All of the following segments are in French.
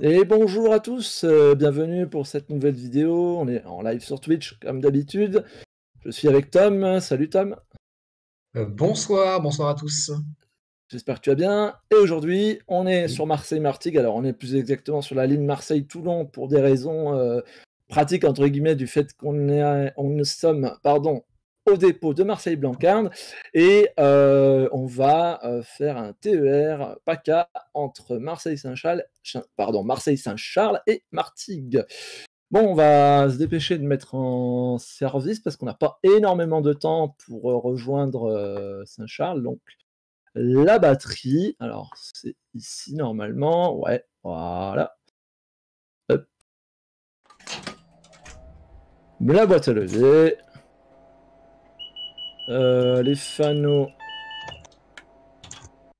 Et bonjour à tous, euh, bienvenue pour cette nouvelle vidéo. On est en live sur Twitch comme d'habitude. Je suis avec Tom. Salut Tom. Euh, bonsoir, bonsoir à tous. J'espère que tu vas bien. Et aujourd'hui, on est sur Marseille-Martigues. Alors, on est plus exactement sur la ligne Marseille-Toulon pour des raisons euh, pratiques, entre guillemets, du fait qu'on est, on sommes pardon, au dépôt de Marseille-Blancarde et euh, on va euh, faire un TER PACA entre Marseille-Saint-Charles Marseille-Saint-Charles et Martigues. Bon, on va se dépêcher de mettre en service parce qu'on n'a pas énormément de temps pour euh, rejoindre Saint-Charles. Donc, la batterie, alors c'est ici normalement, ouais, voilà. La boîte à lever. Euh, les fanaux.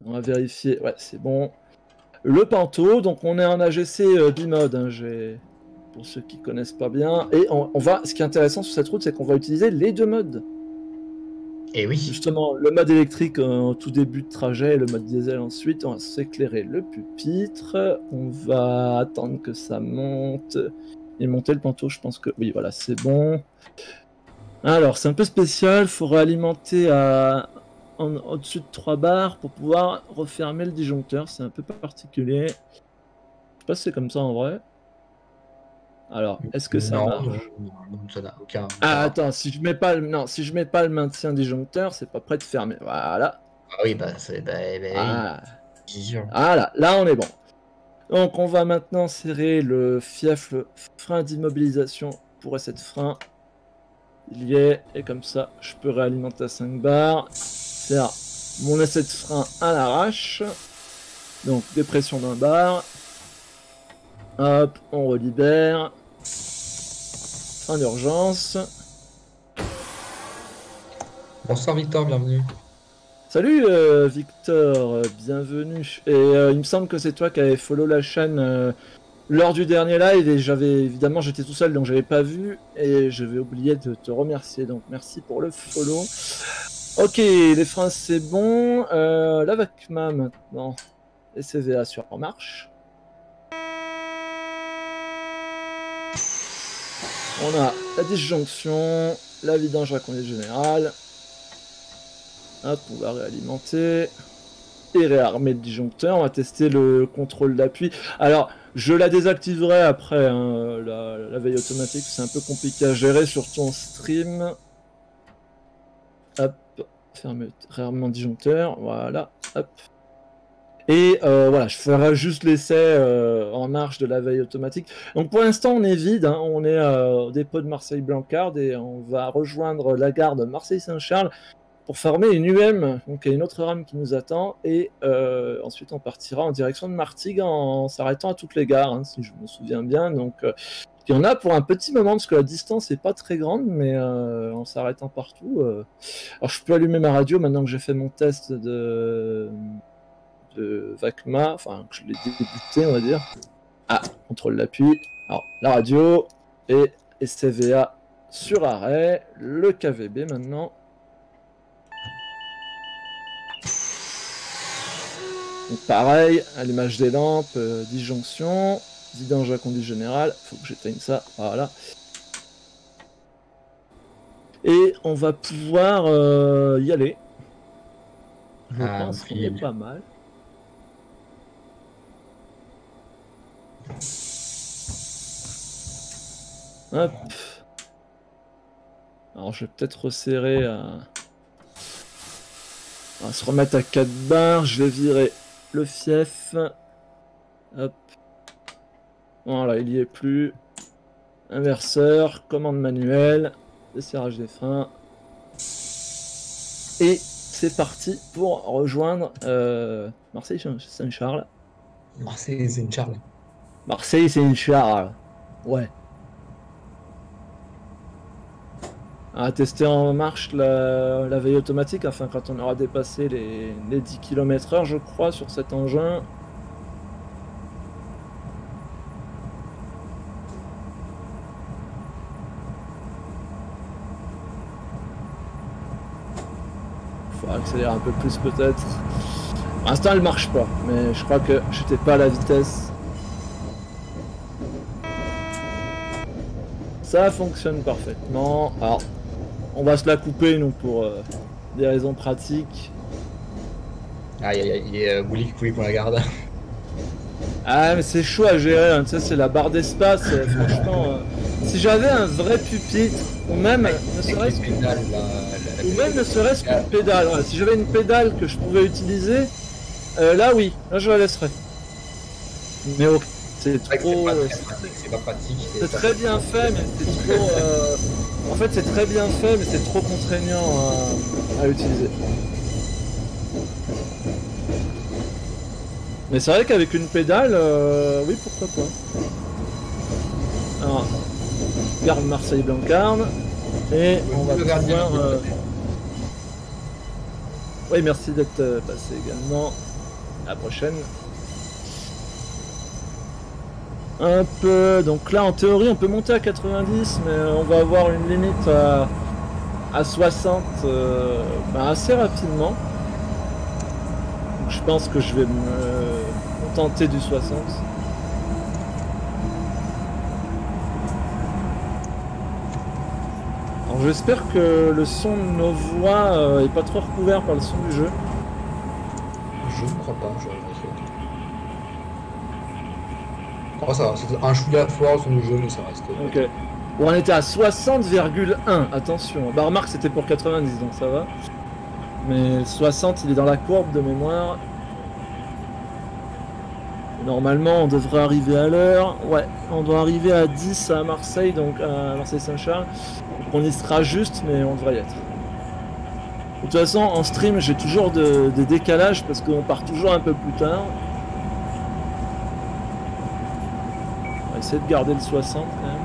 On va vérifier. Ouais, c'est bon. Le panto. Donc, on est en AGC euh, bimode. Hein, pour ceux qui connaissent pas bien. Et on, va. Ce qui est intéressant sur cette route, c'est qu'on va utiliser les deux modes. Et oui. Justement, le mode électrique en tout début de trajet, le mode diesel ensuite. On va s'éclairer le pupitre. On va attendre que ça monte. Et monter le panto, je pense que oui, voilà, c'est bon. Alors, c'est un peu spécial, il faut réalimenter à... au-dessus de 3 barres pour pouvoir refermer le disjoncteur, c'est un peu particulier. Je sais pas si c'est comme ça en vrai. Alors, est-ce que ça marche? Ah, attends, si je mets pas le... non, si je mets pas le maintien disjoncteur, c'est pas prêt de fermer. Voilà. Ah oui, bah c'est bah, bah, Voilà, là on est bon. Donc on va maintenant serrer le fief, le frein d'immobilisation pour essayer de frein il y est, et comme ça, je peux réalimenter à 5 barres, faire mon essai de frein à l'arrache, donc dépression d'un bar, hop, on relibère, fin d'urgence. Bonsoir Victor, bienvenue. Salut euh, Victor, bienvenue. Et euh, il me semble que c'est toi qui avais follow la chaîne euh, lors du dernier live et j'avais évidemment j'étais tout seul donc j'avais pas vu et je vais oublier de te remercier donc merci pour le follow. Ok les freins c'est bon, euh, la VACMA maintenant, CVA sur marche. On a la disjonction, la vidange conduite générale. Hop, on va réalimenter et réarmer le disjoncteur. On va tester le contrôle d'appui. Alors, je la désactiverai après, hein, la, veille automatique. C'est un peu compliqué à gérer, sur ton stream. Hop, ferme, réarmement disjoncteur. Voilà, hop. Et euh, voilà, je ferai juste l'essai euh, en marche de la veille automatique. Donc pour l'instant, on est vide. Hein. on est euh, au dépôt de Marseille-Blancard et on va rejoindre la gare de Marseille-Saint-Charles pour former une UM, donc il y a une autre rame qui nous attend, et euh, ensuite on partira en direction de Martigues en, s'arrêtant à toutes les gares, hein, si je me souviens bien. Donc euh, il y en a pour un petit moment parce que la distance n'est pas très grande, mais euh, en s'arrêtant partout. Alors je peux allumer ma radio maintenant que j'ai fait mon test de, de VACMA, enfin que je l'ai débuté, on va dire. Ah, contrôle l'appui. Alors la radio et SCVA sur arrêt, le KVB maintenant. Donc pareil, allumage des lampes, euh, disjonction, vidange à conduite générale, faut que j'éteigne ça, voilà. Et on va pouvoir euh, y aller. Je ah, pense qu'on est pas mal. Hop. Alors je vais peut-être resserrer à... On va se remettre à 4 barres, je vais virer le fief. Hop. Voilà, il y est plus. Inverseur, commande manuelle, desserrage des freins. Et c'est parti pour rejoindre euh, Marseille-Saint-Charles. Marseille-Saint-Charles. Marseille-Saint-Charles. Ouais. à tester en marche la, veille automatique afin quand on aura dépassé les, les 10 km heure je crois sur cet engin. Faut accélérer un peu plus peut-être. Pour l'instant elle marche pas mais je crois que j'étais pas à la vitesse. Ça fonctionne parfaitement. Alors on va se la couper, nous, pour euh, des raisons pratiques. Aïe, il est euh, Willy qui pour la garde. Ah, mais c'est chaud à gérer, hein. tu sais, c'est la barre d'espace, euh, franchement. euh, si j'avais un vrai pupitre, ou même, ne serait-ce les qu'une pédales, la- la- la- ou même ne serait-ce qu'une pédale, si j'avais une pédale que je pouvais utiliser, là oui, là je la laisserais. Mais ok, c'est trop. euh, c'est pas pratique. C'est très bien fait, mais c'est trop. euh, En fait, c'est très bien fait, mais c'est trop contraignant à, à utiliser. Mais c'est vrai qu'avec une pédale, euh, oui, pourquoi pas. Alors, garde Marseille Blancarde, et on va pouvoir. euh. Oui, merci d'être passé également. À la prochaine. Un peu. Donc là, en théorie, on peut monter à 90, mais on va avoir une limite à, à 60 euh, bah, assez rapidement. Je pense que je vais me contenter du 60. Alors j'espère que le son de nos voix euh, est pas trop recouvert par le son du jeu. Je ne crois pas, je. Oh ça c'est un chouïa fort son jeu, mais ça reste. Ok. Bon, on était à 60,1. Attention. Bah, remarque, c'était pour 90, donc ça va. Mais 60, il est dans la courbe de mémoire. Normalement, on devrait arriver à l'heure. Ouais, on doit arriver à 10 à Marseille, donc à Marseille-Saint-Charles. On y sera juste, mais on devrait y être. De toute façon, en stream, j'ai toujours de- des décalages parce qu'on part toujours un peu plus tard. On va de garder le 60 quand même.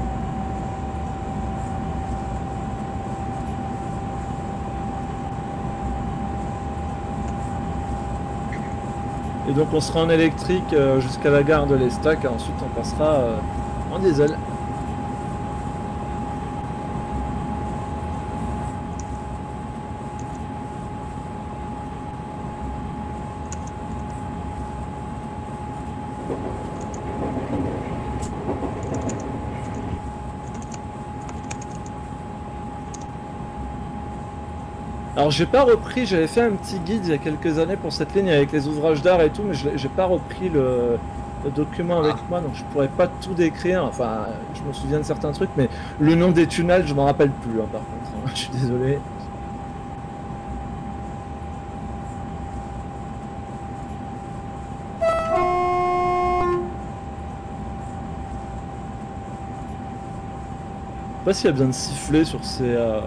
Et donc on sera en électrique euh, jusqu'à la gare de l'Estac et ensuite on passera euh, en diesel. Alors j'ai pas repris, j'avais fait un petit guide il y a quelques années pour cette ligne avec les ouvrages d'art et tout, mais j'ai pas repris le, le document avec moi, donc je pourrais pas tout décrire. Enfin, je me souviens de certains trucs, mais le nom des tunnels, je m'en rappelle plus, hein, par contre. hein. Je suis désolé. Je sais pas s'il y a besoin de siffler sur ces euh,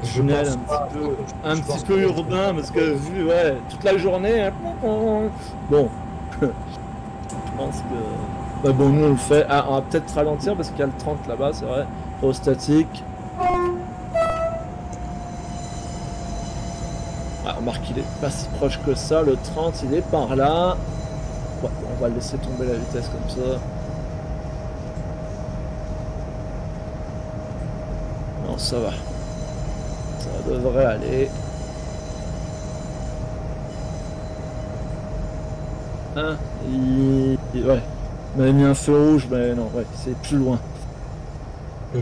Pense un petit peu, un petit peu urbain, parce que vu, ouais, toute la journée, hein, bon, je pense que... Bah bon, nous on le fait. Ah, on va peut-être ralentir parce qu'il y a le 30 là-bas, c'est vrai. Au statique. Ah, remarque, il est pas si proche que ça. Le 30, il est par là. On va le laisser tomber la vitesse comme ça. Non, ça va. Ça devrait aller. Hein, il... il- Ouais. Avait mis un feu rouge, mais non, ouais, c'est plus loin.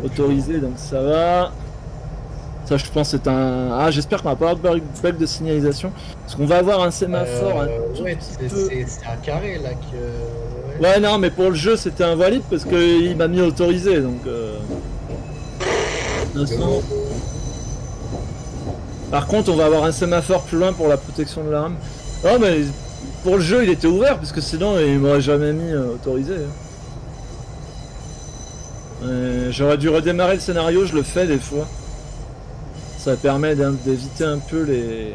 Autorisé, donc ça va. Ça, je pense, c'est un. Ah, j'espère qu'on va pas avoir de bug- de signalisation. Parce qu'on va avoir un sémaphore. Euh, un ouais, c'est peu- un carré là que. Ouais, non, mais pour le jeu, c'était invalide parce qu'il m'a mis autorisé, donc. Euh... de toute façon- Par contre, on va avoir un sémaphore plus loin pour la protection de l'arme. Non, mais pour le jeu, il était ouvert parce que sinon, il m'aurait jamais mis euh, autorisé. hein. Euh, J'aurais dû redémarrer le scénario, je le fais des fois. Ça permet d'éviter un peu les,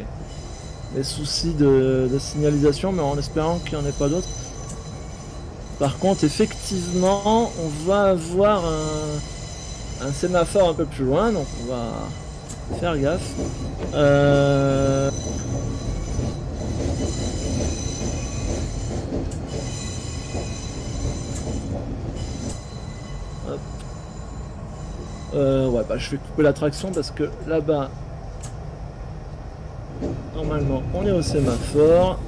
les soucis de, de signalisation, mais en espérant qu'il n'y en ait pas d'autres. Par contre, effectivement, on va avoir un, un sémaphore un peu plus loin, donc on va faire gaffe. Euh... Euh, ouais, bah je vais couper la traction parce que là-bas, normalement, on est au sémaphore.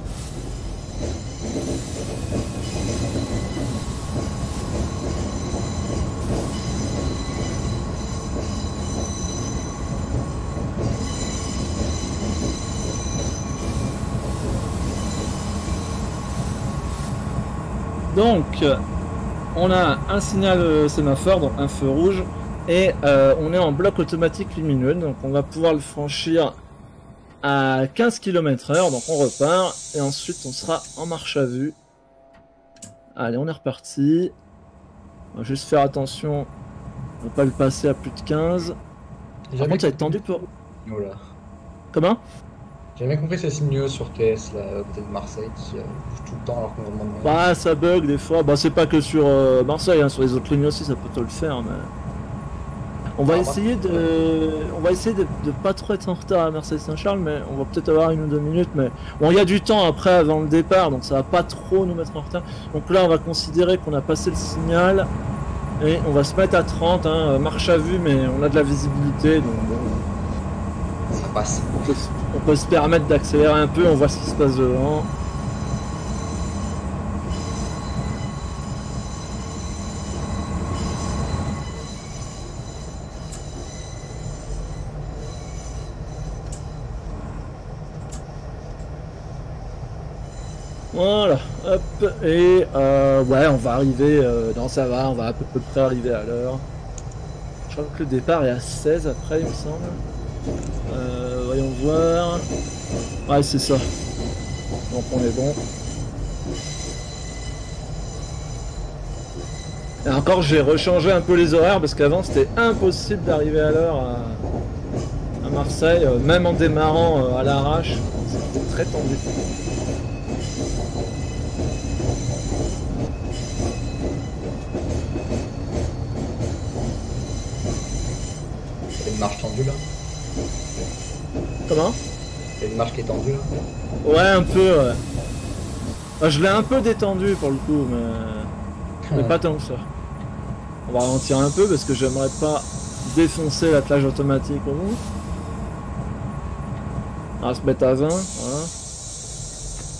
Donc, euh, on a un signal euh, sémaphore, donc un feu rouge, et euh, on est en bloc automatique lumineux, donc on va pouvoir le franchir à 15 km heure, donc on repart, et ensuite on sera en marche à vue. Allez, on est reparti. On va juste faire attention à ne pas le passer à plus de 15. J'ai Par contre, ça va être tendu pour... Oh. Comment? J'ai jamais compris ces signaux sur TS là, côté de Marseille qui euh, bougent tout le temps alors qu'on leur demande. Bah, ça bug des fois. Bah, c'est pas que sur euh, Marseille, hein, sur les autres lignes aussi, ça peut te le faire. Mais... On va Ah, essayer de, on va essayer de, de pas trop être en retard à Marseille-Saint-Charles, mais on va peut-être avoir une ou deux minutes. Mais bon, il y a du temps après avant le départ, donc ça va pas trop nous mettre en retard. Donc là, on va considérer qu'on a passé le signal et on va se mettre à 30, hein, marche à vue, mais on a de la visibilité, donc bon, Ça passe. On peut, se- permettre d'accélérer un peu. On voit ce qui se passe devant. Voilà, hop, et euh, ouais, on va arriver, euh, non ça va, on va à peu, peu près arriver à l'heure. Je crois que le départ est à 16 après, il me semble. Euh, voyons voir. Ouais, c'est ça. Donc on est bon. Et encore, j'ai rechangé un peu les horaires parce qu'avant c'était impossible d'arriver à l'heure à, à Marseille, euh, même en démarrant euh, à l'arrache. C'était très tendu. Il y a une marche tendue là. Comment Il y a une marche qui est tendue là. Ouais, un peu, ouais. Ah, je l'ai un peu détendu pour le coup, mais... mais pas tant que ça. On va ralentir un peu parce que j'aimerais pas défoncer l'attelage automatique au bout. On va se mettre à 20, voilà.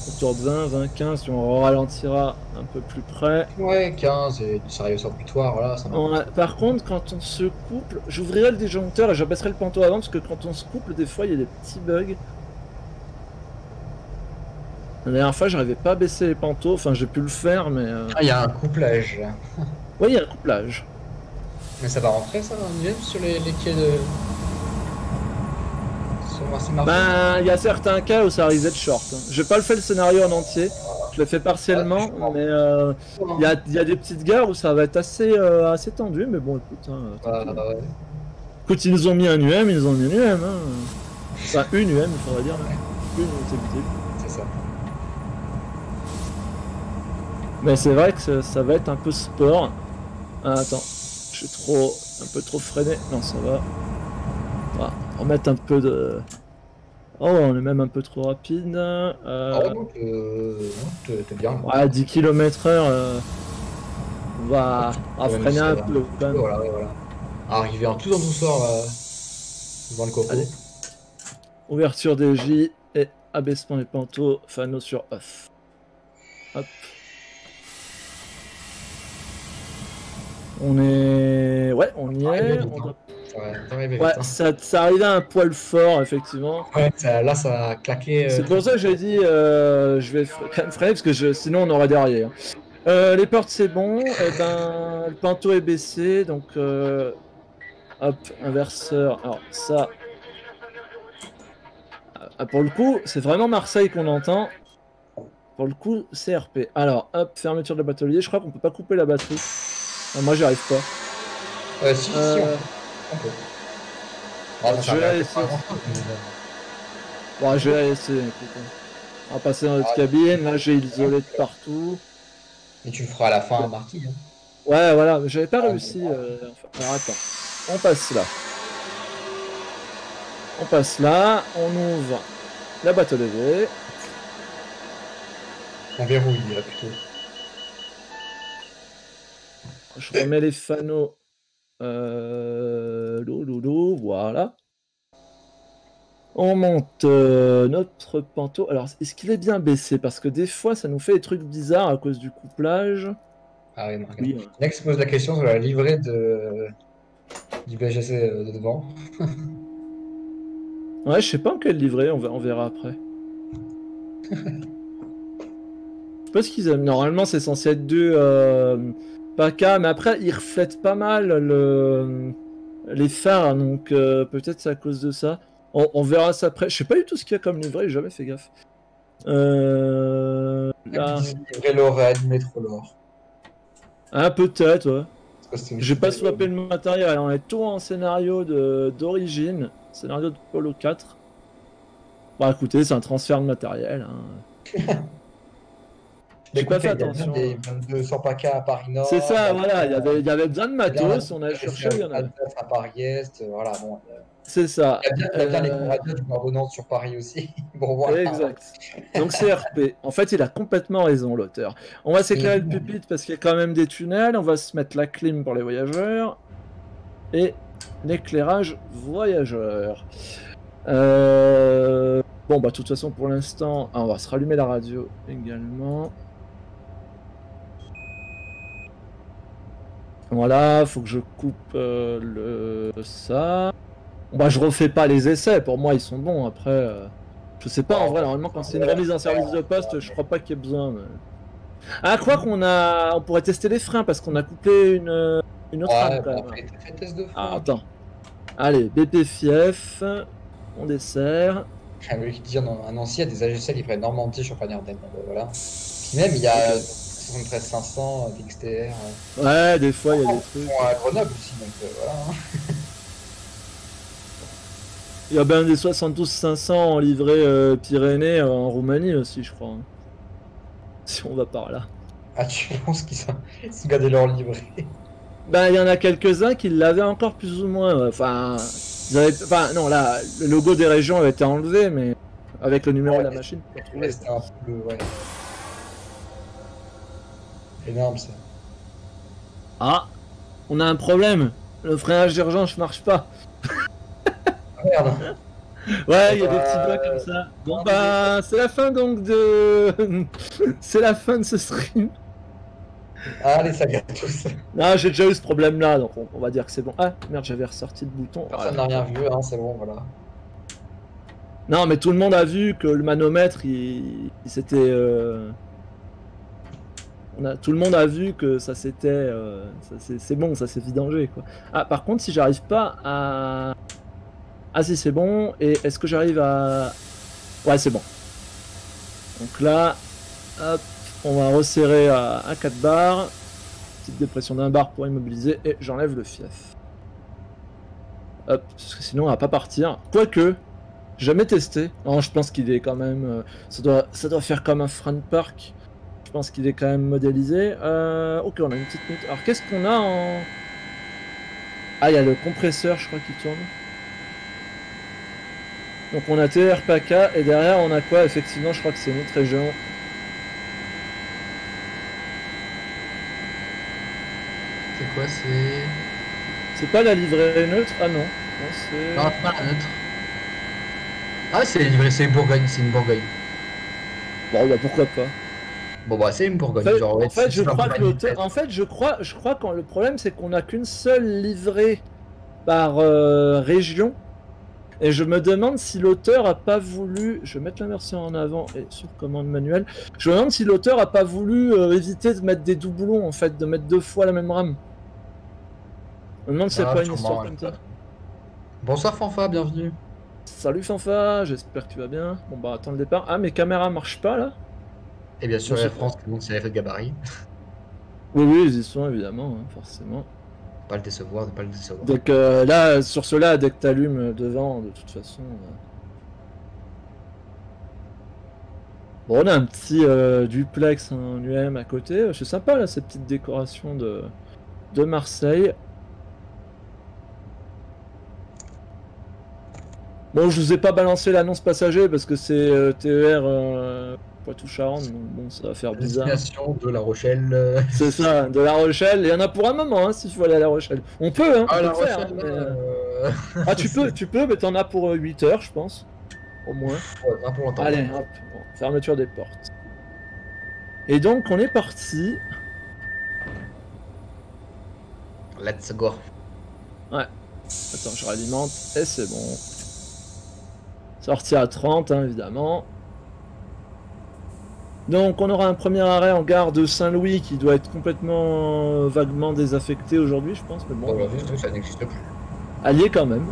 Autour de 20, 20, 15, puis on ralentira un peu plus près. Ouais, 15 et du sérieux sur butoir, voilà, ça par contre, quand on se couple, j'ouvrirai le disjoncteur et j'abaisserai le panto avant parce que quand on se couple, des fois il y a des petits bugs. La dernière fois, j'arrivais pas à baisser les pantos, enfin j'ai pu le faire, mais. euh, Ah, il y a un couplage. Ouais, il y a un couplage. Mais ça va rentrer ça dans le game sur les, les quais de. Ben, il y a certains cas où ça arrivait de short. hein. J'ai pas le fait le scénario en entier, je l'ai fait partiellement, mais euh, il y, a, il y a des petites gares où ça va être assez, euh, assez tendu, mais bon, écoute. hein, Ah, ouais. Écoute, ils nous ont mis un UM, ils nous ont mis un UM. Hein. Enfin, une UM, il faudrait dire. Une c'est ça. Mais c'est vrai que ça, ça va être un peu sport. Ah, attends, je suis trop, un peu trop freiné. Non, ça va. Voilà, on va mettre un peu de. Oh, on est même un peu trop rapide. Euh, Ah donc, euh, t'es bien. ouais, 10 km/h. euh, on va, Ouais, freiner un peu. Voilà, ouais, voilà. Arriver en tout en douceur là, devant le. Allez. Ouverture des J et abaissement des pantos. Fano sur off. Hop. On est. Ouais, on y Ah, est. Ouais, hein. ça, ça arrivait à un poil fort, effectivement. Ouais, ça- là ça a claqué. euh, C'est pour ça que j'ai dit, euh, je vais fre- quand même freiner, parce que je- sinon on aurait derrière. Euh, les portes c'est bon, et ben, le pinto est baissé, donc hop, inverseur. Alors ça, ah, pour le coup, c'est vraiment Marseille qu'on entend. Pour le coup, CRP. Alors, hop, fermeture de la batelier. Je crois qu'on peut pas couper la batterie. Ah, moi, j'y arrive pas. Euh, si, si, on, on peut. Ah, ça je vais grand-chose, mais bon. Je vais essayer. écoute. On va passer dans notre cabine. Là, j'ai isolé de partout. Et tu le feras à la fin, Marty. Hein. Ouais, voilà, mais j'avais pas Ah, réussi. bon. euh, enfin, alors attends, on passe là. On passe là, on ouvre la boîte à lever. On verrouille là plutôt. Je remets les fanaux. Euh, voilà. On monte euh, notre panto. Alors, est-ce qu'il est bien baissé? Parce que des fois, ça nous fait des trucs bizarres à cause du couplage. Ah oui, Marc. Oui, Next pose la question sur la livrée de... du BGC euh, de devant. Ouais, je sais pas en quel livret, on, va- on verra après. Je pas ce qu'ils aiment. Normalement, c'est censé être deux euh, PACA, mais après, ils reflètent pas mal le... les phares, donc euh, peut-être c'est à cause de ça. On, on verra ça après. Je sais pas du tout ce qu'il y a comme livret, j'ai jamais fait gaffe. Euh... Là... Métro l'or. Ah, peut-être, ouais. J'ai pas swappé le matériel, on est tout en scénario de- d'origine, scénario de Polo 4. Bah écoutez, c'est un transfert de matériel. hein. J'ai pas fait Écoutez, il y a attention. Des 2200 PACA à Paris Nord. C'est ça, voilà, il y avait, il y avait besoin de matos, on a il y cherché, il y en avait. à Paris Est, euh, voilà, bon. C'est ça. Il y a bien, a les Euh, Ordonnance sur Paris aussi. Bon, voilà. Exact. Donc c'est RP. En fait, il a complètement raison, l'auteur. On va s'éclairer le pupitre parce qu'il y a quand même des tunnels. On va se mettre la clim pour les voyageurs. Et l'éclairage voyageur. Euh, Bon, bah, de toute façon, pour l'instant, ah, on va se rallumer la radio également. Voilà, faut que je coupe euh, le ça. Bah, je refais pas les essais. Pour moi, ils sont bons. Après, euh, je sais pas. En vrai, normalement, quand c'est une remise en service de poste, je crois pas qu'il y ait besoin. mais- Ah, quoi qu'on a, on pourrait tester les freins parce qu'on a coupé une une autre Ouais, bah, après, fait test de. Ah, attends. Allez, BP Fief, on dessert. Ah, oui, dit en, en Nancy, il y a des prennent Normandie, voilà. Même, il y a 73 500 d'XTR. Ouais, des fois, il y a des trucs. à Grenoble aussi, donc euh, voilà. hein. Il y a bien des 72 500 en livrée euh, Pyrénées euh, en Roumanie aussi, je crois. hein. Si on va par là. Ah, tu penses qu'ils ont, gardé leur livret? Ben, il y en a quelques-uns qui l'avaient encore plus ou moins. Enfin, ils avaient... enfin, non, là, le logo des régions avait été enlevé, mais avec le numéro Ouais, de la machine. Ouais, C'était un peu. Ouais. Énorme ça. Ah, on a un problème. Le freinage d'urgence marche pas. Ah, merde Ouais, il y a des Euh, petits bugs comme ça. Bon non, bah, c'est la fin donc de... c'est la fin de ce stream. Allez, ça gâte tous. Ah, j'ai déjà eu ce problème-là, donc on, va dire que c'est bon. Ah, merde, j'avais ressorti le bouton. Personne Voilà. n'a rien vu, hein, c'est bon, voilà. Non, mais tout le monde a vu que le manomètre, il, il s'était... euh, Tout le monde a vu que ça s'était... euh, C'est bon, ça s'est vidangé, quoi. Ah, par contre, si j'arrive pas à... Ah si, c'est bon. Et est-ce que j'arrive à... Ouais, c'est bon. Donc là, hop, on va resserrer à, à 4 bars. Petite dépression d'un bar pour immobiliser. Et j'enlève le fief. Hop, parce que sinon on va pas partir. Quoique, jamais testé. Non, je pense qu'il est quand même... euh, ça, doit, ça doit faire comme un frein de parc. Je pense qu'il est quand même modélisé. Euh, ok, on a une petite minute. Alors qu'est-ce qu'on a en... Ah, il y a le compresseur, je crois, qui tourne. Donc on a TRPK et derrière on a quoi? Effectivement, je crois que c'est une autre région. C'est quoi C'est. C'est pas la livrée neutre? Ah non. Non, c'est... Pas la neutre. Ah, c'est livré, c'est Bourgogne, c'est une Bourgogne. Bon, bah pourquoi pas. Bon, bah, c'est une Bourgogne. En fait, genre, en fait, je crois que Bourgogne, l'auteur. En fait, je crois, je crois que le problème, c'est qu'on n'a qu'une seule livrée par euh, région. Et je me demande si l'auteur a pas voulu. Je vais mettre la version en avant et sur commande manuelle. Je me demande si l'auteur a pas voulu euh, éviter de mettre des doublons, en fait, de mettre deux fois la même rame. Je me demande si c'est Ah, pas une histoire comme ça. Bonsoir Fanfa, bienvenue. Salut Fanfa, j'espère que tu vas bien. Bon bah attends le départ. Ah mes caméras marchent pas là Et bien sûr. Air France qui a fait de gabarit. Oui oui ils y sont évidemment, hein, forcément. Pas le décevoir, ne pas le décevoir. Donc euh, là, sur cela, dès que t'allumes devant, de toute façon. euh. Bon, on a un petit euh, duplex en UM à côté. C'est sympa là, ces petites décorations de, de Marseille. Bon, je vous ai pas balancé l'annonce passager parce que c'est TER Poitou-Charentes, donc bon, ça va faire bizarre. Destination de La Rochelle. euh, C'est ça, de La Rochelle. Il y en a pour un moment, hein, s'il faut aller à La Rochelle. On peut, hein, Ah, La faire, mais, euh, euh, Ah, tu peux, tu peux, mais t'en as pour 8 heures, je pense. Au moins. ouais, pas pour longtemps. Allez, hop, bon, fermeture des portes. Et donc, on est parti. Let's go. Attends, je ralimente. Et c'est bon. Sortie à 30, hein, évidemment. Donc on aura un premier arrêt en gare de Saint-Louis qui doit être complètement euh, vaguement désaffecté aujourd'hui, je pense. Mais bon, Aujourd'hui, ça n'existe plus. allié quand même.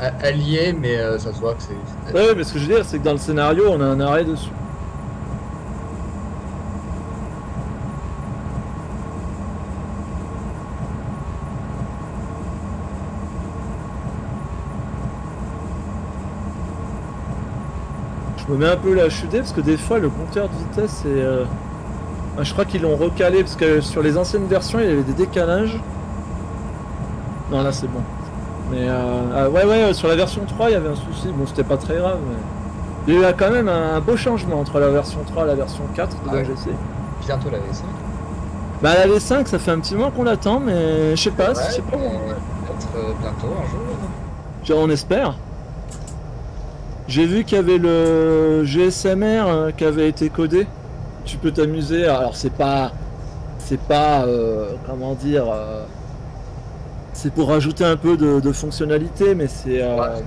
Allié, mais euh, ça se voit que c'est. ouais, mais ce que je veux dire, c'est que dans le scénario, on a un arrêt dessus. Je me mets un peu la chutée parce que des fois le compteur de vitesse est. euh, ah, Je crois qu'ils l'ont recalé parce que sur les anciennes versions il y avait des décalages. Non là c'est bon. Mais euh, ah, ouais ouais euh, sur la version 3 il y avait un souci, bon c'était pas très grave mais. Il y a eu quand même un, beau changement entre la version 3 et la version 4 de Ah ouais. l'AGC. Bientôt la V5. Bah la V5 ça fait un petit moment qu'on l'attend mais je sais pas, Ouais, sais pas. Peut-être euh, bientôt, un jour. Genre, on espère. J'ai vu qu'il y avait le GSMR euh, qui avait été codé. Tu peux t'amuser. Alors c'est pas, c'est pas, euh, comment dire, euh, c'est pour rajouter un peu de, de fonctionnalité, mais c'est, euh, Ouais.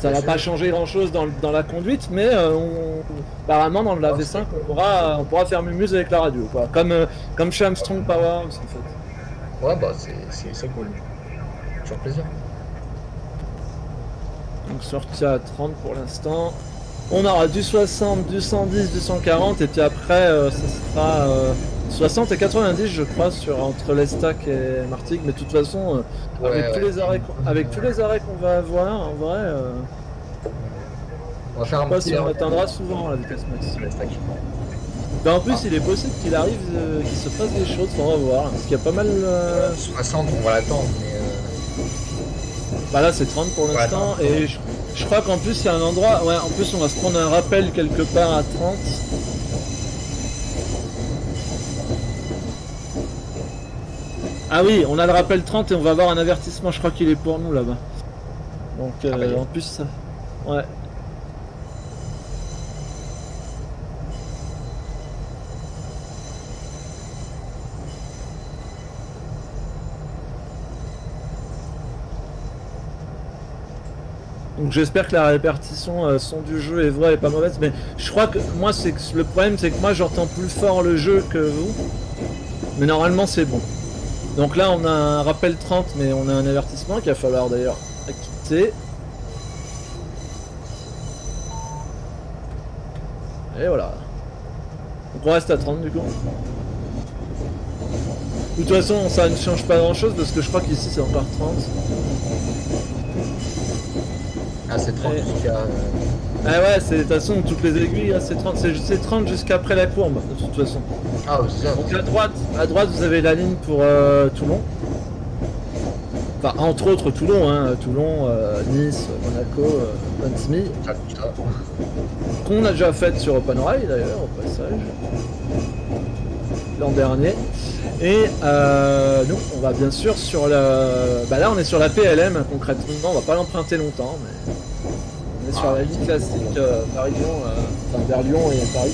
ça va pas changer grand chose dans, dans la conduite, mais on- apparemment dans la Ouais, V5 on pourra, on pourra faire mumuse avec la radio, quoi. Comme, comme chez Armstrong Power en fait. Ouais, bah c'est- c'est c'est cool. Toujours plaisir. Donc sorti à 30 pour l'instant. On aura du 60, du 110, du 140 et puis après euh, ça sera euh, 60 et 90 je crois sur entre l'Estac et Martigues. Mais de toute façon euh, avec, Ouais, tous les arrêts qu'on- avec tous les arrêts qu'on va avoir en vrai euh, On va faire je un sais pas petit si on atteindra souvent la vitesse stack. Ben, en plus il est possible qu'il arrive euh, qu'il se passe des choses, on va voir. Parce qu'il y a pas mal euh, Euh, 60, on va l'attendre, mais. Euh, Bah là c'est 30 pour l'instant et je, je crois qu'en plus il y a un endroit, ouais en plus on va se prendre un rappel quelque part à 30. Ah oui, on a le rappel 30 et on va avoir un avertissement, je crois qu'il est pour nous là-bas. Donc euh, Ah bah, est. en plus ça... Ouais. Donc j'espère que la répartition euh, son du jeu est vraie et pas mauvaise, mais je crois que moi c'est le problème c'est que moi j'entends plus fort le jeu que vous, mais normalement c'est bon. Donc là on a un rappel 30 mais on a un avertissement qu'il va falloir d'ailleurs quitter. Et voilà. Donc on reste à 30 du coup. De toute façon ça ne change pas grand chose parce que je crois qu'ici c'est encore 30. Ah, c'est 30 Ouais. jusqu'à. euh, Ah ouais, c'est de toute façon toutes les aiguilles, c'est 30, c'est c'est 30 jusqu'après la courbe, de toute façon. Ah, c'est ça. Donc à droite, à droite vous avez la ligne pour euh, Toulon. Enfin entre autres Toulon, hein, Toulon, euh, Nice, Monaco, euh, ça. qu'on a déjà faite sur Open Rail d'ailleurs au passage. L'an dernier. Et euh, nous on va bien sûr sur la. Bah là on est sur la PLM hein, concrètement, on va pas l'emprunter longtemps mais. Sur la ligne classique euh, Paris-Lyon, euh, enfin vers Lyon et Paris.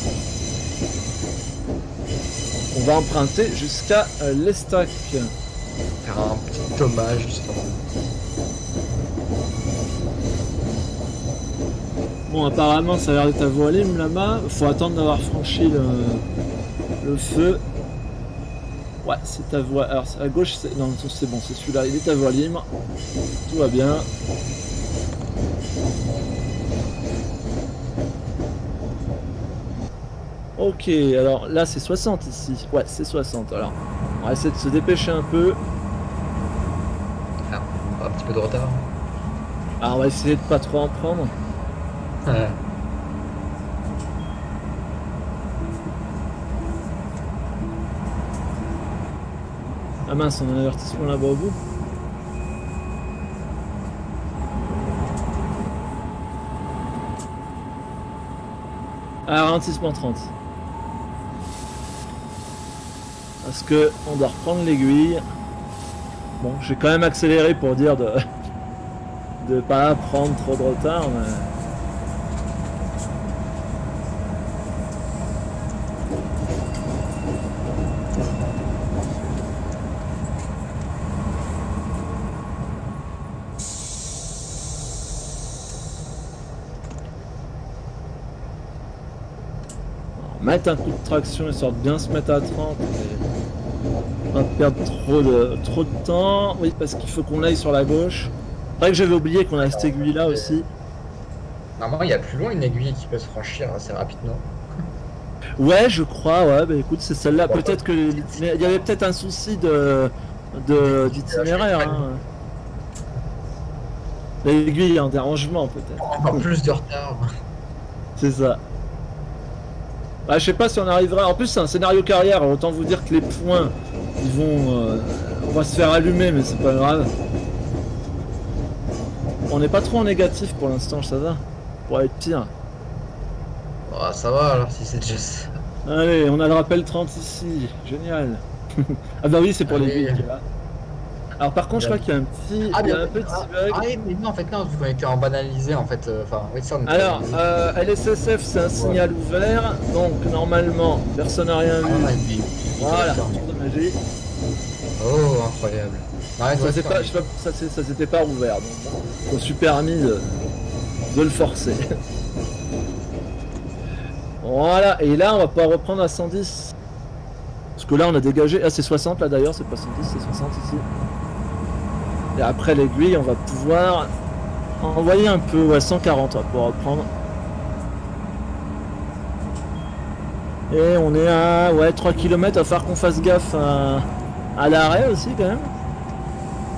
On va emprunter jusqu'à euh, l'Estac. Faire un petit hommage, justement. Bon, apparemment, ça a l'air d'être à Voilim là-bas. Faut attendre d'avoir franchi le, le feu. Ouais, c'est à Voilim. Alors, à gauche, c'est... non, c'est bon, c'est celui-là. Il est à Voilim. Tout va bien. Ok, alors là, c'est 60 ici. Ouais, c'est 60. Alors, on va essayer de se dépêcher un peu. Ah, un petit peu de retard. Alors, on va essayer de pas trop en prendre. Ouais. Ah mince, on a un avertissement là-bas au bout. Ah, ralentissement 30. Parce que on doit reprendre l'aiguille. Bon, j'ai quand même accéléré pour dire de de pas prendre trop de retard, mais... mettre un coup de traction histoire de bien se mettre à 30 et pas perdre trop de, trop de temps. Oui, parce qu'il faut qu'on aille sur la gauche. C'est vrai que j'avais oublié qu'on a cette aiguille là aussi. Normalement, il y a plus loin une aiguille qui peut se franchir assez rapidement. Ouais, je crois, ouais, bah écoute, c'est celle-là. Peut-être que. Il y avait peut-être un souci de. de- d'itinéraire. Hein. L'aiguille, un dérangement peut-être. Encore plus de retard. C'est ça. Bah, je sais pas si on arrivera. En plus, c'est un scénario carrière. Autant vous dire que les points, ils vont. euh, On va se faire allumer, mais c'est pas grave. On n'est pas trop en négatif pour l'instant, ça va. Pour être pire. Oh, ça va alors si c'est ça. Allez, on a le rappel 30 ici. Génial. ah bah oui, c'est pour Allez. les villes. Alors par contre, je crois qu'il y a un petit, Ah, il y a un petit Ah, bug. Ah oui, mais non, en fait, non, vous n'êtes qu'en banalisé en fait. euh, Enfin, oui, ça on Alors, euh, LSSF, c'est un signal ouvert, donc normalement, personne n'a rien vu. Ah, il- Voilà, Oh, incroyable. Ouais, Ça s'est pas, ça s'est- ça s'était pas ouvert, donc je me suis permis de, de le forcer. voilà, et là on va pas reprendre à 110. Parce que là on a dégagé, ah c'est 60 là d'ailleurs, c'est pas 110, c'est 60 ici. Et après l'aiguille, on va pouvoir envoyer un peu, ouais 140 on va pouvoir reprendre. Et on est à ouais 3 km, va falloir qu'on fasse gaffe à, à l'arrêt aussi quand même.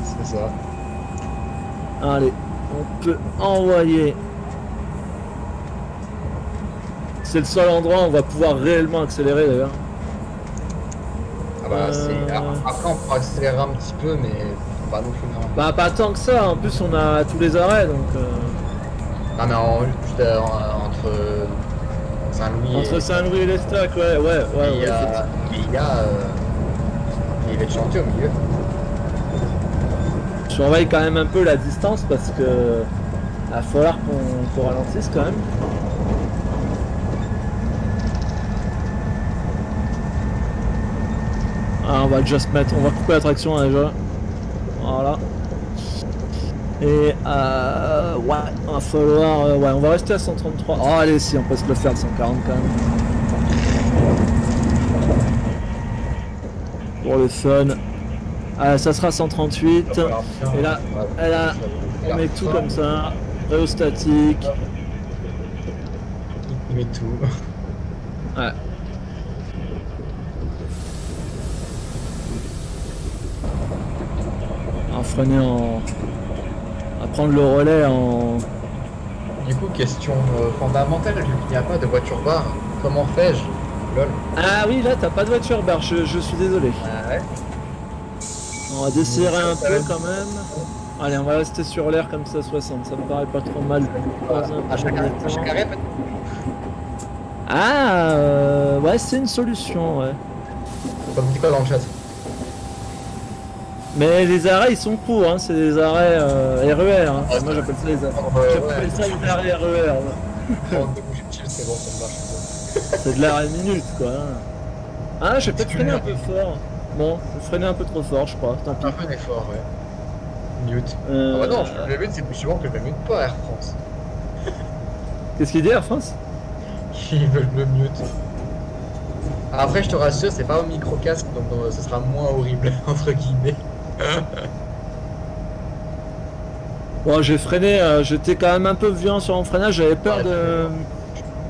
C'est ça. Allez, on peut envoyer. C'est le seul endroit où on va pouvoir réellement accélérer d'ailleurs. Ah bah, Euh. alors, Après, on pourra accélérer un petit peu, mais pas non plus. Bah pas tant que ça, en plus on a tous les arrêts donc euh, Non, mais en, juste euh, en- entre Saint-Louis entre et. Saint-Louis et les stacks, ouais, ouais, ouais. ouais, il y a. et il y a. euh, il va être chantier au milieu. Je surveille quand même un peu la distance parce que va falloir qu'on ralentisse quand même. Ah, on va se mettre, on va couper la traction hein, déjà. Voilà. Et euh, ouais, on va falloir, euh, ouais, on va rester à 133. Oh allez, si, on peut se le faire de 140 quand même. Pour le fun. Ah, ça sera 138. Et là, et là, on met tout comme ça. Réostatique. Il met tout. Ouais. À freiner en. Prendre le relais en. Du coup, question euh, fondamentale, vu qu'il n'y a pas de voiture bar, comment fais-je Lol? Ah oui, là t'as pas de voiture bar, je, je suis désolé. Ah ouais? On va desserrer un peu quand même. Allez, on va rester sur l'air comme ça 60, ça me paraît pas trop mal. Un À chaque, premier à chaque arrêt, Ah, euh, ouais, c'est une solution, ouais. Ça me dit quoi dans le chat? Mais les arrêts ils sont courts, hein, c'est des arrêts euh, RER. hein. Ouais, Moi j'appelle ça les arrêts. Euh, J'appelle ouais, ça les arrêts RER. chill, c'est bon, de l'arrêt minute quoi. hein. Ah, je vais peut-être freiner un peu fort. Bon, je freiner un peu trop fort, je crois. Tant pis. Un peu d'effort, ouais. Mute. Euh, Ah bah non, je le mute, c'est plus souvent que je le mute pas Air France. Qu'est-ce qu'il dit Air France? Ils veulent me mute. Après, je te rassure, c'est pas au micro-casque, donc ce sera moins horrible, entre guillemets. Bon, j'ai freiné, euh, j'étais quand même un peu violent sur mon freinage, j'avais peur Ouais, de.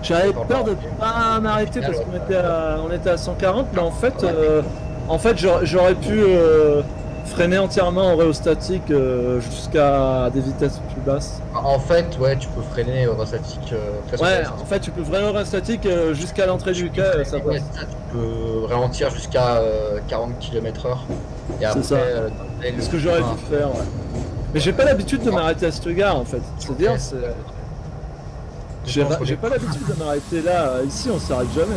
J'avais peur de pas m'arrêter parce qu'on était à, on était à 140, mais en fait, euh, en fait j'aurais pu euh, freiner entièrement en réostatique euh, jusqu'à des vitesses plus basses. En fait, ouais, tu peux freiner au statique. De toute façon, Ouais, en fait, tu peux freiner en réostatique euh, jusqu'à l'entrée du quai, ça tu peux ralentir jusqu'à euh, 40 km/h. Après, ça. euh, C'est ce que j'aurais dû faire, ouais. Mais j'ai pas l'habitude de m'arrêter à cette gare en fait. C'est-à-dire, c'est- ouais. j'ai pas l'habitude de m'arrêter là. euh, Ici, on s'arrête jamais.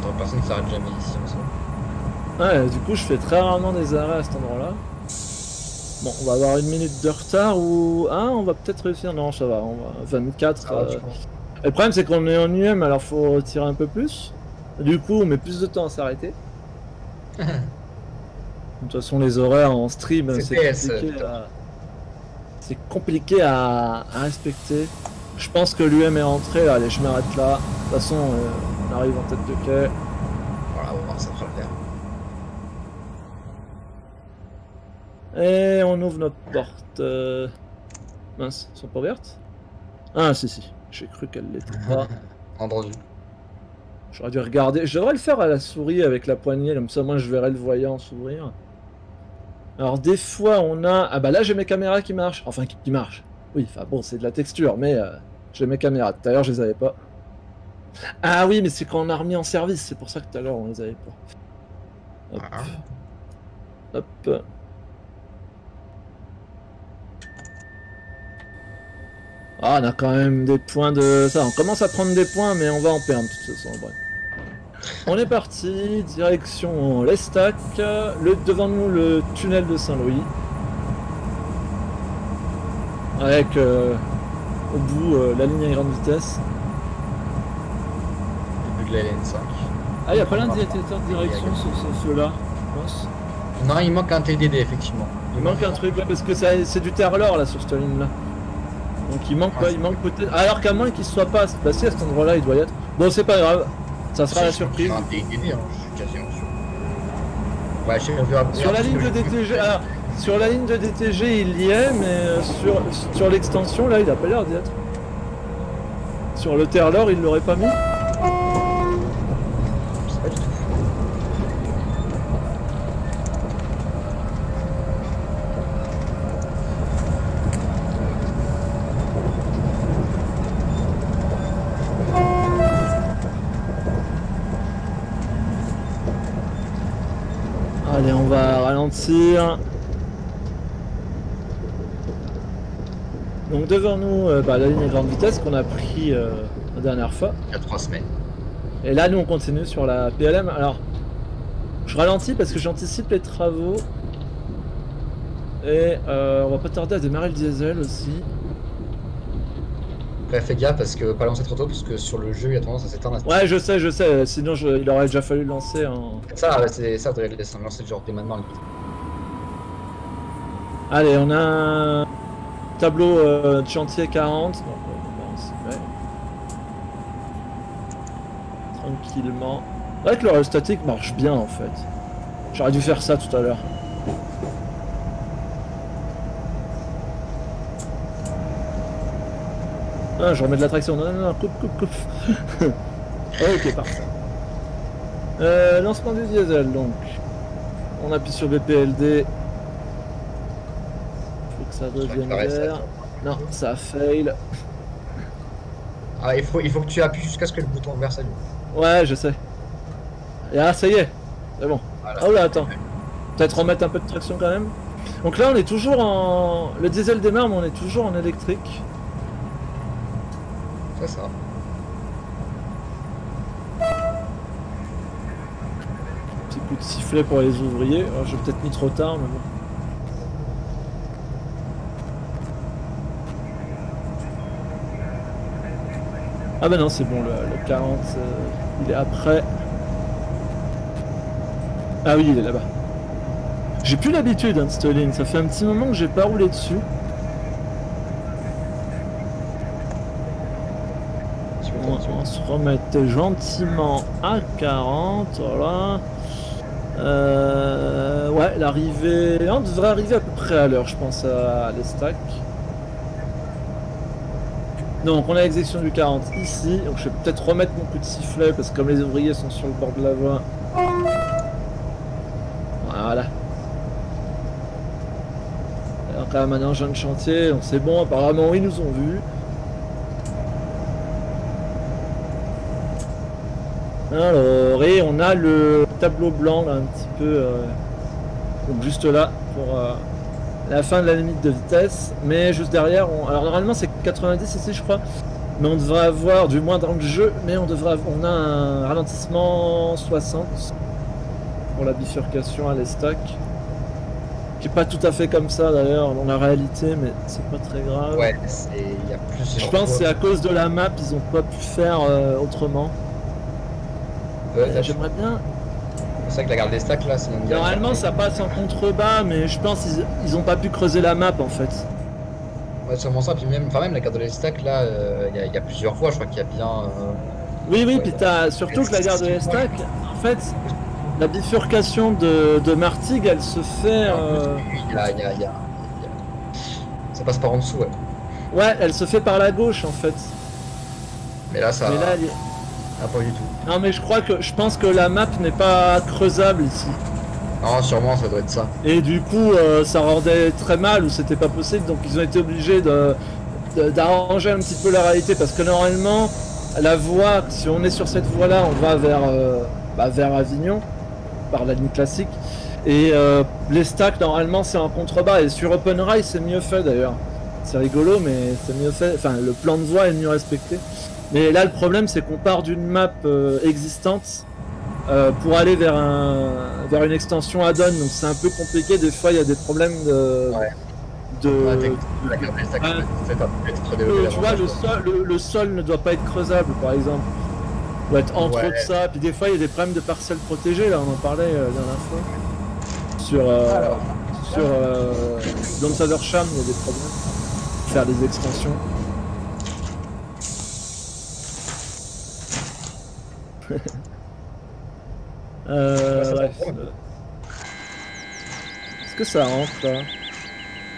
Attends, personne ne s'arrête jamais ici soi. Ouais, du coup, je fais très rarement des arrêts à cet endroit-là. Bon, on va avoir une minute de retard ou. Ah, on va peut-être réussir. Non, ça va, on va. 24. Ah, euh, Le problème, c'est qu'on est en UM, alors faut tirer un peu plus. Du coup, on met plus de temps à s'arrêter. De toute façon, les horaires en stream, C'est compliqué, à... compliqué à... à respecter. Je pense que l'UM est rentré là, allez je m'arrête là. De toute façon euh, on arrive en tête de quai. Voilà, on va voir ça fera le faire. Et on ouvre notre porte. euh, Mince, elles sont pas ouvertes? Ah si si, j'ai cru qu'elles l'étaient pas. Entendu. J'aurais dû regarder. Je devrais le faire à la souris avec la poignée, comme ça moi je verrai le voyant s'ouvrir. Alors des fois on a... Ah bah là j'ai mes caméras qui marchent. Enfin qui, qui marchent. Oui, enfin bon c'est de la texture, mais euh, j'ai mes caméras. Tout à l'heure je les avais pas. Ah oui mais c'est quand on a remis en service, c'est pour ça que tout à l'heure on les avait pas. Hop. Ah. Hop. Ah, on a quand même des points de... Ça, on commence à prendre des points, mais on va en perdre de toute façon, bref. On est parti, direction l'Estac, le, devant nous le tunnel de Saint-Louis. Avec euh, au bout euh, la ligne à grande vitesse. Début de la LN5. Ah, il a pas l'indicateur de direction sur ce- ceux-là, je pense. Non, il manque un TDD, effectivement. Il manque un truc, ouais, parce que c'est du terre-lore là sur cette ligne là. Donc il manque Ah, ouais, il manque peut-être. Alors qu'à moins qu'il soit pas passé à cet endroit là, il doit y être. Bon, c'est pas grave, ça sera la surprise. hein, je suis quasiment sûr. Ouais, je sais, on verra. Sur la ligne de DTG, alors, sur la ligne de DTG il y est, mais euh, sur, sur l'extension là il a pas l'air d'y être. Sur le terre-lore il l'aurait pas mis. Je sais pas du tout. Allez, on Donc devant nous, euh, bah, la ligne à grande vitesse qu'on a pris euh, la dernière fois. Il y a trois semaines. Et là, nous, on continue sur la PLM. Alors, je ralentis parce que j'anticipe les travaux. Et euh, on va pas tarder à démarrer le diesel aussi. Après, fais gaffe parce que pas lancer trop tôt, parce que sur le jeu, il y a tendance à s'éteindre. Ouais, je sais, je sais. Sinon, je- il aurait déjà fallu lancer en. Ça, ouais, c'est ça, devrait le laisser lancer genre dès maintenant. Allez, on a un tableau euh, de chantier 40. Donc, on s'y met. Tranquillement. C'est vrai que le statique marche bien en fait. J'aurais dû faire ça tout à l'heure. Ah, je remets de la traction. Non, non, non, coupe, coupe, coupe. ok, parfait. Euh, lancement du diesel donc. On appuie sur BPLD. Ça reste, vert. Non, ça a fail. Ah, il faut, il faut que tu appuies jusqu'à ce que le bouton vert s'allume. Ouais, je sais. Et ah, ça y est. C'est bon. Voilà. Oh là, attends. Peut-être remettre un peu de traction quand même. Donc là, on est toujours en. Le diesel démarre, mais on est toujours en électrique. C'est ça. Petit coup de sifflet pour les ouvriers. Alors, j'ai peut-être mis trop tard, mais bon. Ah bah non, c'est bon, le, le 40, euh, il est après. Ah oui, il est là-bas. J'ai plus l'habitude hein, de cette ça fait un petit moment que j'ai pas roulé dessus. On, on se remettait gentiment à 40, voilà. Euh, ouais, l'arrivée... On devrait arriver à peu près à l'heure, je pense, à l'estac. Donc, on a l'exécution du 40 ici. Donc, je vais peut-être remettre mon coup de sifflet, parce que comme les ouvriers sont sur le bord de la voie... Voilà. Alors, quand même, un jeune chantier, donc c'est bon, apparemment, ils nous ont vus. Alors, et on a le tableau blanc là, un petit peu, euh, donc juste là pour euh, la fin de la limite de vitesse, mais juste derrière, on- alors normalement c'est 90 ici je crois, mais on devrait avoir, du moins dans le jeu, mais on devrait, avoir- on a un ralentissement 60 pour la bifurcation à l'estac, qui est pas tout à fait comme ça d'ailleurs dans la réalité, mais c'est pas très grave. Ouais, y a. Je pense que c'est à cause de la map, ils ont pas pu faire euh, autrement. Euh, J'aimerais bien C'est vrai que la garde des stacks là, c'est une Normalement, ça passe en contrebas, mais je pense qu'ils ils ont pas pu creuser la map en fait. Ouais, sûrement ça, puis même, enfin, même la carte de l'Estac, là, euh, il y, a- il y a plusieurs fois, je crois qu'il y a bien. euh, Oui, oui, Ouais. puis t'as surtout que la gare de l'Estac, en fait, la bifurcation de, de Martigues, elle se fait. euh, il y a, il y a- Ça passe par en dessous, ouais. Ouais, elle se fait par la gauche en fait. Mais là, ça. Mais là, elle est- ah, pas du tout. Non, mais je crois que je pense que la map n'est pas creusable ici. Non, sûrement, ça doit être ça. Et du coup, euh, ça rendait très mal ou c'était pas possible, donc ils ont été obligés de d'arranger un petit peu la réalité parce que normalement, la voie, si on est sur cette voie-là, on va vers euh, bah, vers Avignon par la ligne classique. Et euh, les stacks, normalement, c'est en contrebas. Et sur Open Rail, c'est mieux fait d'ailleurs. C'est rigolo, mais c'est mieux fait. Enfin, le plan de voie est mieux respecté. Mais là, le problème, c'est qu'on part d'une map euh, existante euh, pour aller vers, un, vers une extension add-on. Donc, c'est un peu compliqué. Des fois, il y a des problèmes de. Ouais. de de la carte Ah. tu vois, le sol, le, le sol ne doit pas être creusable, par exemple. Il doit être entre Ouais. autres ça. Puis des fois, il y a des problèmes de parcelles protégées. Là, on en parlait euh, la dernière fois. Sur, euh, Alors, sur dans il y a des problèmes. Faire des extensions. Euh, Ouais. Est-ce que ça rentre là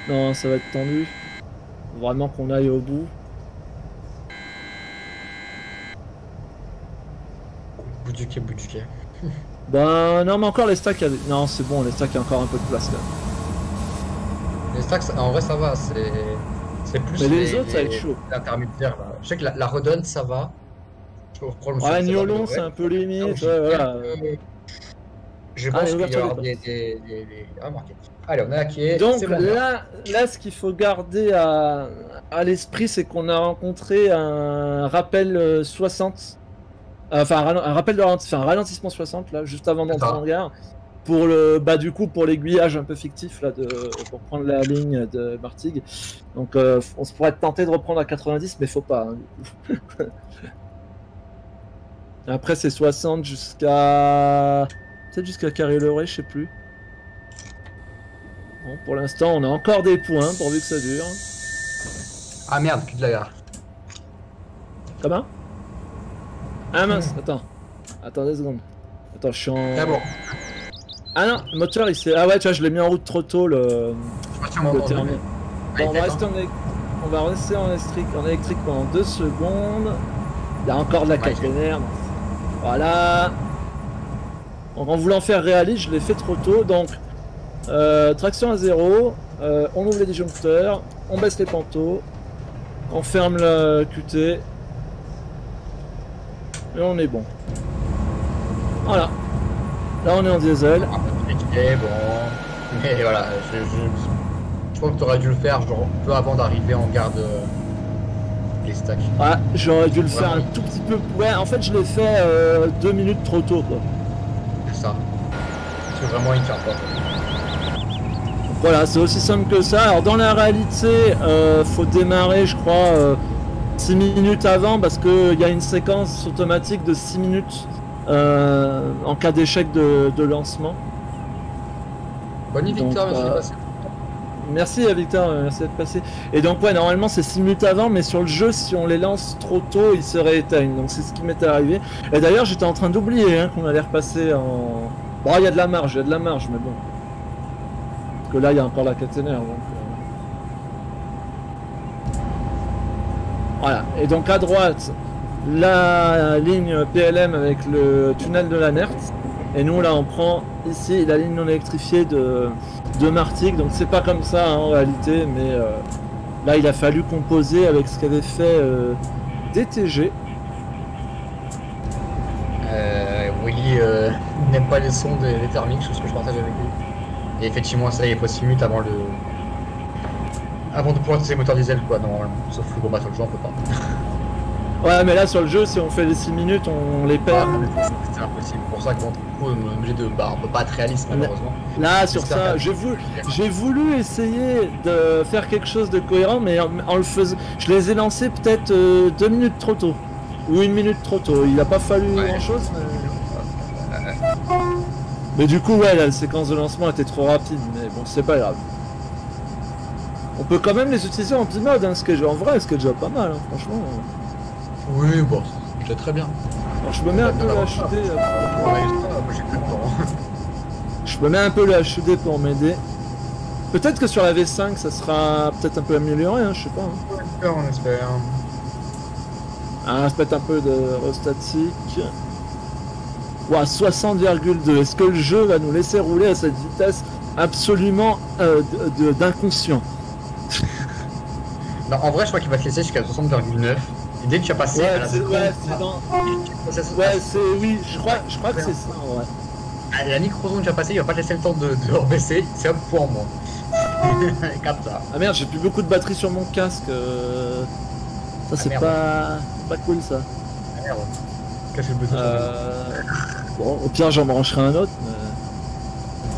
Non, ça va être tendu. Faut Vraiment qu'on aille au bout. bout du quai, bout du quai. Ben non mais encore les stacks, a- non c'est bon, les stacks il y a encore un peu de place là. Les stacks, en vrai, ça va. C'est c'est plus. Mais les autres, ça va être chaud. L'intermédiaire, là. Je sais que la, la redonne, ça va. Je Ouais, ça va, Niolon c'est un peu limite, Ah, ouais, voilà. peu- Je Ah, pense qu'il y avoir des des, des, des, des- Ah. Allez, on à quai. Donc bon. là, là ce qu'il faut garder à, à l'esprit c'est qu'on a rencontré un rappel euh, 60, enfin un, rappel de ralenti- enfin, un ralentissement 60 là, juste avant d'entrer en gare. Pour le, bah du coup pour l'aiguillage un peu fictif là de, pour prendre la ligne de Martigues. Donc euh, on se pourrait être tenté de reprendre à 90 mais faut pas. hein. Après c'est 60 jusqu'à peut-être jusqu'à Carré-le-Ré, je sais plus. Bon, pour l'instant, on a encore des points pourvu que ça dure. Ah merde, cul de la gare. Comment? Ah mince, attends. Attends deux secondes. Attends, je suis en. Ah bon, Ah non, le moteur il s'est. Ah ouais, tu vois, je l'ai mis en route trop tôt le, je le thermique. Bon, on va rester en, on va rester en électrique, en électrique pendant deux secondes. Il y a encore de la Ouais, caténaire. Voilà. En voulant faire réaliste, je l'ai fait trop tôt. Donc euh, traction à zéro, euh, on ouvre les disjoncteurs, on baisse les panteaux, on ferme le QT. Et on est bon. Voilà. Là on est en diesel. Un peu compliqué, bon. Mais voilà, je, je, pense que tu aurais dû le faire genre peu avant d'arriver en gare de. Les stacks. Ah, j'aurais dû le faire un tout petit peu. Ouais, en fait, je l'ai fait euh, deux minutes trop tôt, quoi. C'est ça. C'est vraiment pas. Donc voilà, c'est aussi simple que ça. Alors, dans la réalité, euh, faut démarrer, je crois, 6 minutes avant parce qu'il y a une séquence automatique de 6 minutes euh, en cas d'échec de, de lancement. Bonne Victor, merci euh, passer. Merci Victor, euh, merci d'être passé. Et donc ouais, normalement c'est 6 minutes avant, mais sur le jeu, si on les lance trop tôt, ils se rééteignent. Donc c'est ce qui m'était arrivé. Et d'ailleurs, j'étais en train d'oublier hein, qu'on allait repasser en... Bon, il y a de la marge, il y a de la marge, mais bon. Parce que là, il y a encore la caténaire. Donc, euh. Voilà. Et donc à droite, la ligne PLM avec le tunnel de la Nert. Et nous, là, on prend ici la ligne non électrifiée de, de Martigues. Donc c'est pas comme ça hein, en réalité, mais euh, là, il a fallu composer avec ce qu'avait fait euh, DTG. Euh, Willy n'aime pas les sons des, des thermiques, chose que je partage avec lui. Et effectivement, ça, il faut 6 minutes avant le. Avant de pouvoir utiliser les moteurs diesel, quoi, normalement. Sauf que bon, bah, sur le jeu, on peut pas. Ouais, mais là, sur le jeu, si on fait les 6 minutes, on les perd. C'est impossible. Pour ça qu'on on est obligé de. Bah, on peut pas être réaliste, malheureusement. Là, sur ça, j'ai voulu, j'ai voulu essayer de faire quelque chose de cohérent, mais en, en le faisant, je les ai lancés peut-être euh, deux minutes trop tôt. Ou une minute trop tôt. Il a pas fallu Ouais. grand chose, mais... mais du coup, ouais, la séquence de lancement était trop rapide, mais bon, c'est pas grave. On peut quand même les utiliser en bimode, hein, ce en vrai, ce qui est déjà pas mal, hein, franchement. Oui, bon, c'est très bien. Alors, je me mets un peu le HUD. Je me mets un peu le HUD pour m'aider. Peut-être que sur la V5, ça sera peut-être un peu amélioré, hein, je sais pas. hein. On espère. Ah, se mettre un peu de statique. Ouah, 60,2. Est-ce que le jeu va nous laisser rouler à cette vitesse absolument euh, d'inconscient? Non, en vrai, je crois qu'il va te laisser jusqu'à 60,9. Et dès que tu as passé à Ouais, la c'est seconde, ouais, dans- oui, je crois, je crois que c'est ça, ouais. À la micro-zone que tu as passé, il va pas laisser le temps de, de rebaisser. C'est hop, point en moins. Capte ça. Ah merde, j'ai plus beaucoup de batterie sur mon casque. euh, Ça, c'est merde. pas... pas cool ça. Ah, Merde. Le bouton. Euh, Bon, au pire, j'en brancherai un autre. mais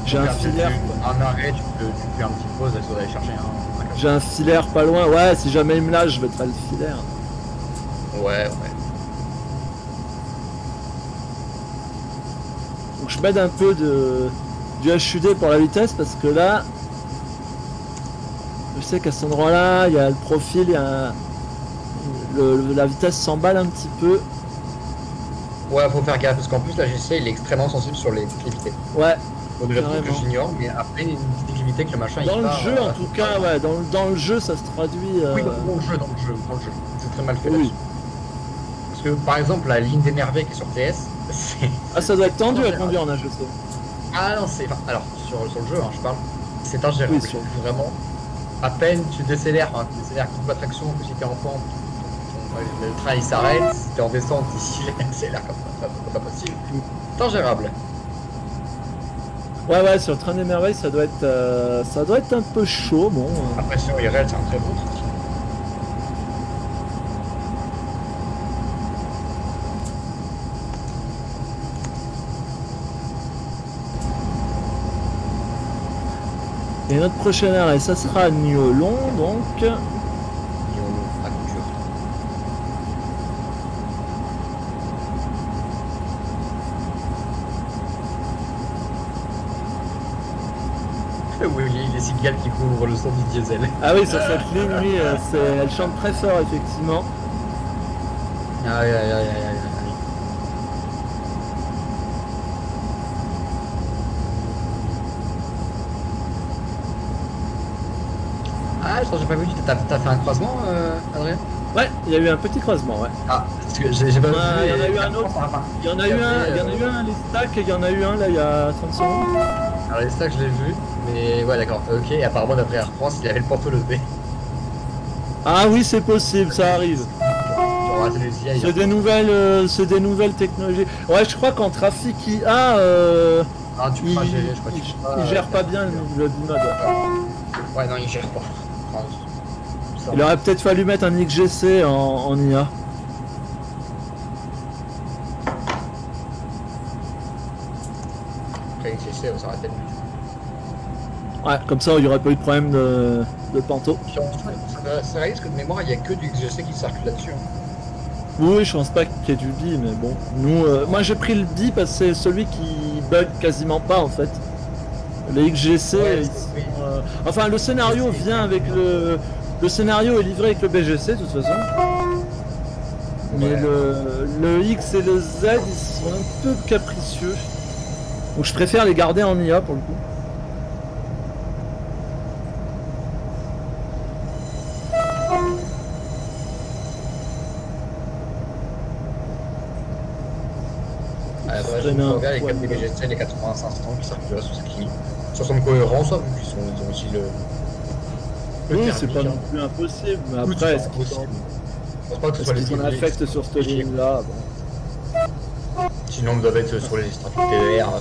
J'ai un tu- filaire. tu- Un arrêt, tu peux, tu fais un petit pause, il faudrait aller chercher un. un. J'ai un filaire pas loin. Ouais, si jamais il me lâche, je mettrai le filaire. Ouais, ouais. Je m'aide un peu de du HUD pour la vitesse parce que là, je sais qu'à cet endroit-là, il y a le profil, il y a le- le- la vitesse s'emballe un petit peu. Ouais, faut faire gaffe parce qu'en plus, la GC il est extrêmement sensible sur les déclivités. Ouais, Bon, déjà, que j'ignore, mais après, une déclivité que le machin dans il le part, jeu euh, en tout cas, ouais, dans, le- dans le jeu ça se traduit. euh, Oui, dans dans le jeu, dans le jeu, dans le jeu. C'est très mal fait Oui. là-dessus. Que par exemple, la ligne d'énervé qui est sur TS, c'est. Ah, ça doit être tendu à conduire en HEC. Ah non, c'est. enfin, alors, sur, sur le jeu, hein, je parle, c'est ingérable. Oui, sur- Vraiment. À peine tu décélères, hein, tu décélères que si t'es en pente, le train il s'arrête, si t'es en descente, il accélère comme ça, c'est pas possible. C'est ingérable. Ouais, ouais, sur le train des merveilles, ça doit être, euh, ça doit être un peu chaud. Bon, euh, Après, sur IRL, c'est un très bon truc. Et notre prochain arrêt, ça sera Niolon, donc. À couture. Oui, oui, les cigales qui couvrent le son du diesel. Ah oui, sur cette ligne, oui, euh, elle chante très fort, effectivement. Aïe aïe aïe aïe aïe aïe. Ah, je crois que j'ai pas vu, t'as fait un croisement, euh, Adrien? Ouais, il y a eu un petit croisement, ouais. Ah, parce que j'ai pas vu. il y en a et- eu un autre. Il y en a eu un, il y en a eu un à les stacks et il y en a eu un là il y a 30 secondes. Alors les stacks, je l'ai vu, mais ouais, d'accord, ok, et apparemment d'après Air France, il avait le porte levé. Ah oui, c'est possible, ça arrive. C'est des nouvelles, euh, c'est des nouvelles technologies. Ouais, je crois qu'en trafic IA, euh, Ah, tu peux il, pas gérer, je crois il- tu pas, il gère euh, pas bien le, le bimode. Ouais, non, il gère pas. Il aurait peut-être fallu mettre un XGC en, en IA. Aurait été mieux. Ouais, comme ça il y aurait pas eu de problème de, de panto. Plus, ça- C'est réaliste que de mémoire, il y a que du XGC qui circule là-dessus. hein. Oui, je pense pas qu'il y ait du bi, mais bon. Nous, euh, moi j'ai pris le bi parce que c'est celui qui bug quasiment pas en fait. Les XGC, Ouais, ils c'est- sont, oui. euh, enfin le scénario vient avec le, le scénario est livré avec le BGC de toute façon. Mais Ouais. le, le X et le Z, ils sont un peu capricieux. Donc je préfère les garder en IA pour le coup. Ah, je les poil. 4 BGC, les 80 500 qui circulent sur ligne. Ça semble cohérent, ça, vu qu'ils ont aussi le. Oui, c'est pas non plus impossible, mais après, c'est est-ce qu'ils impossible. sont- Je pense pas que ce est-ce soit les qu'ils en techniques, affectent sur cette ligne-là bon. Sinon, ils doivent être sur les trafics TER, euh,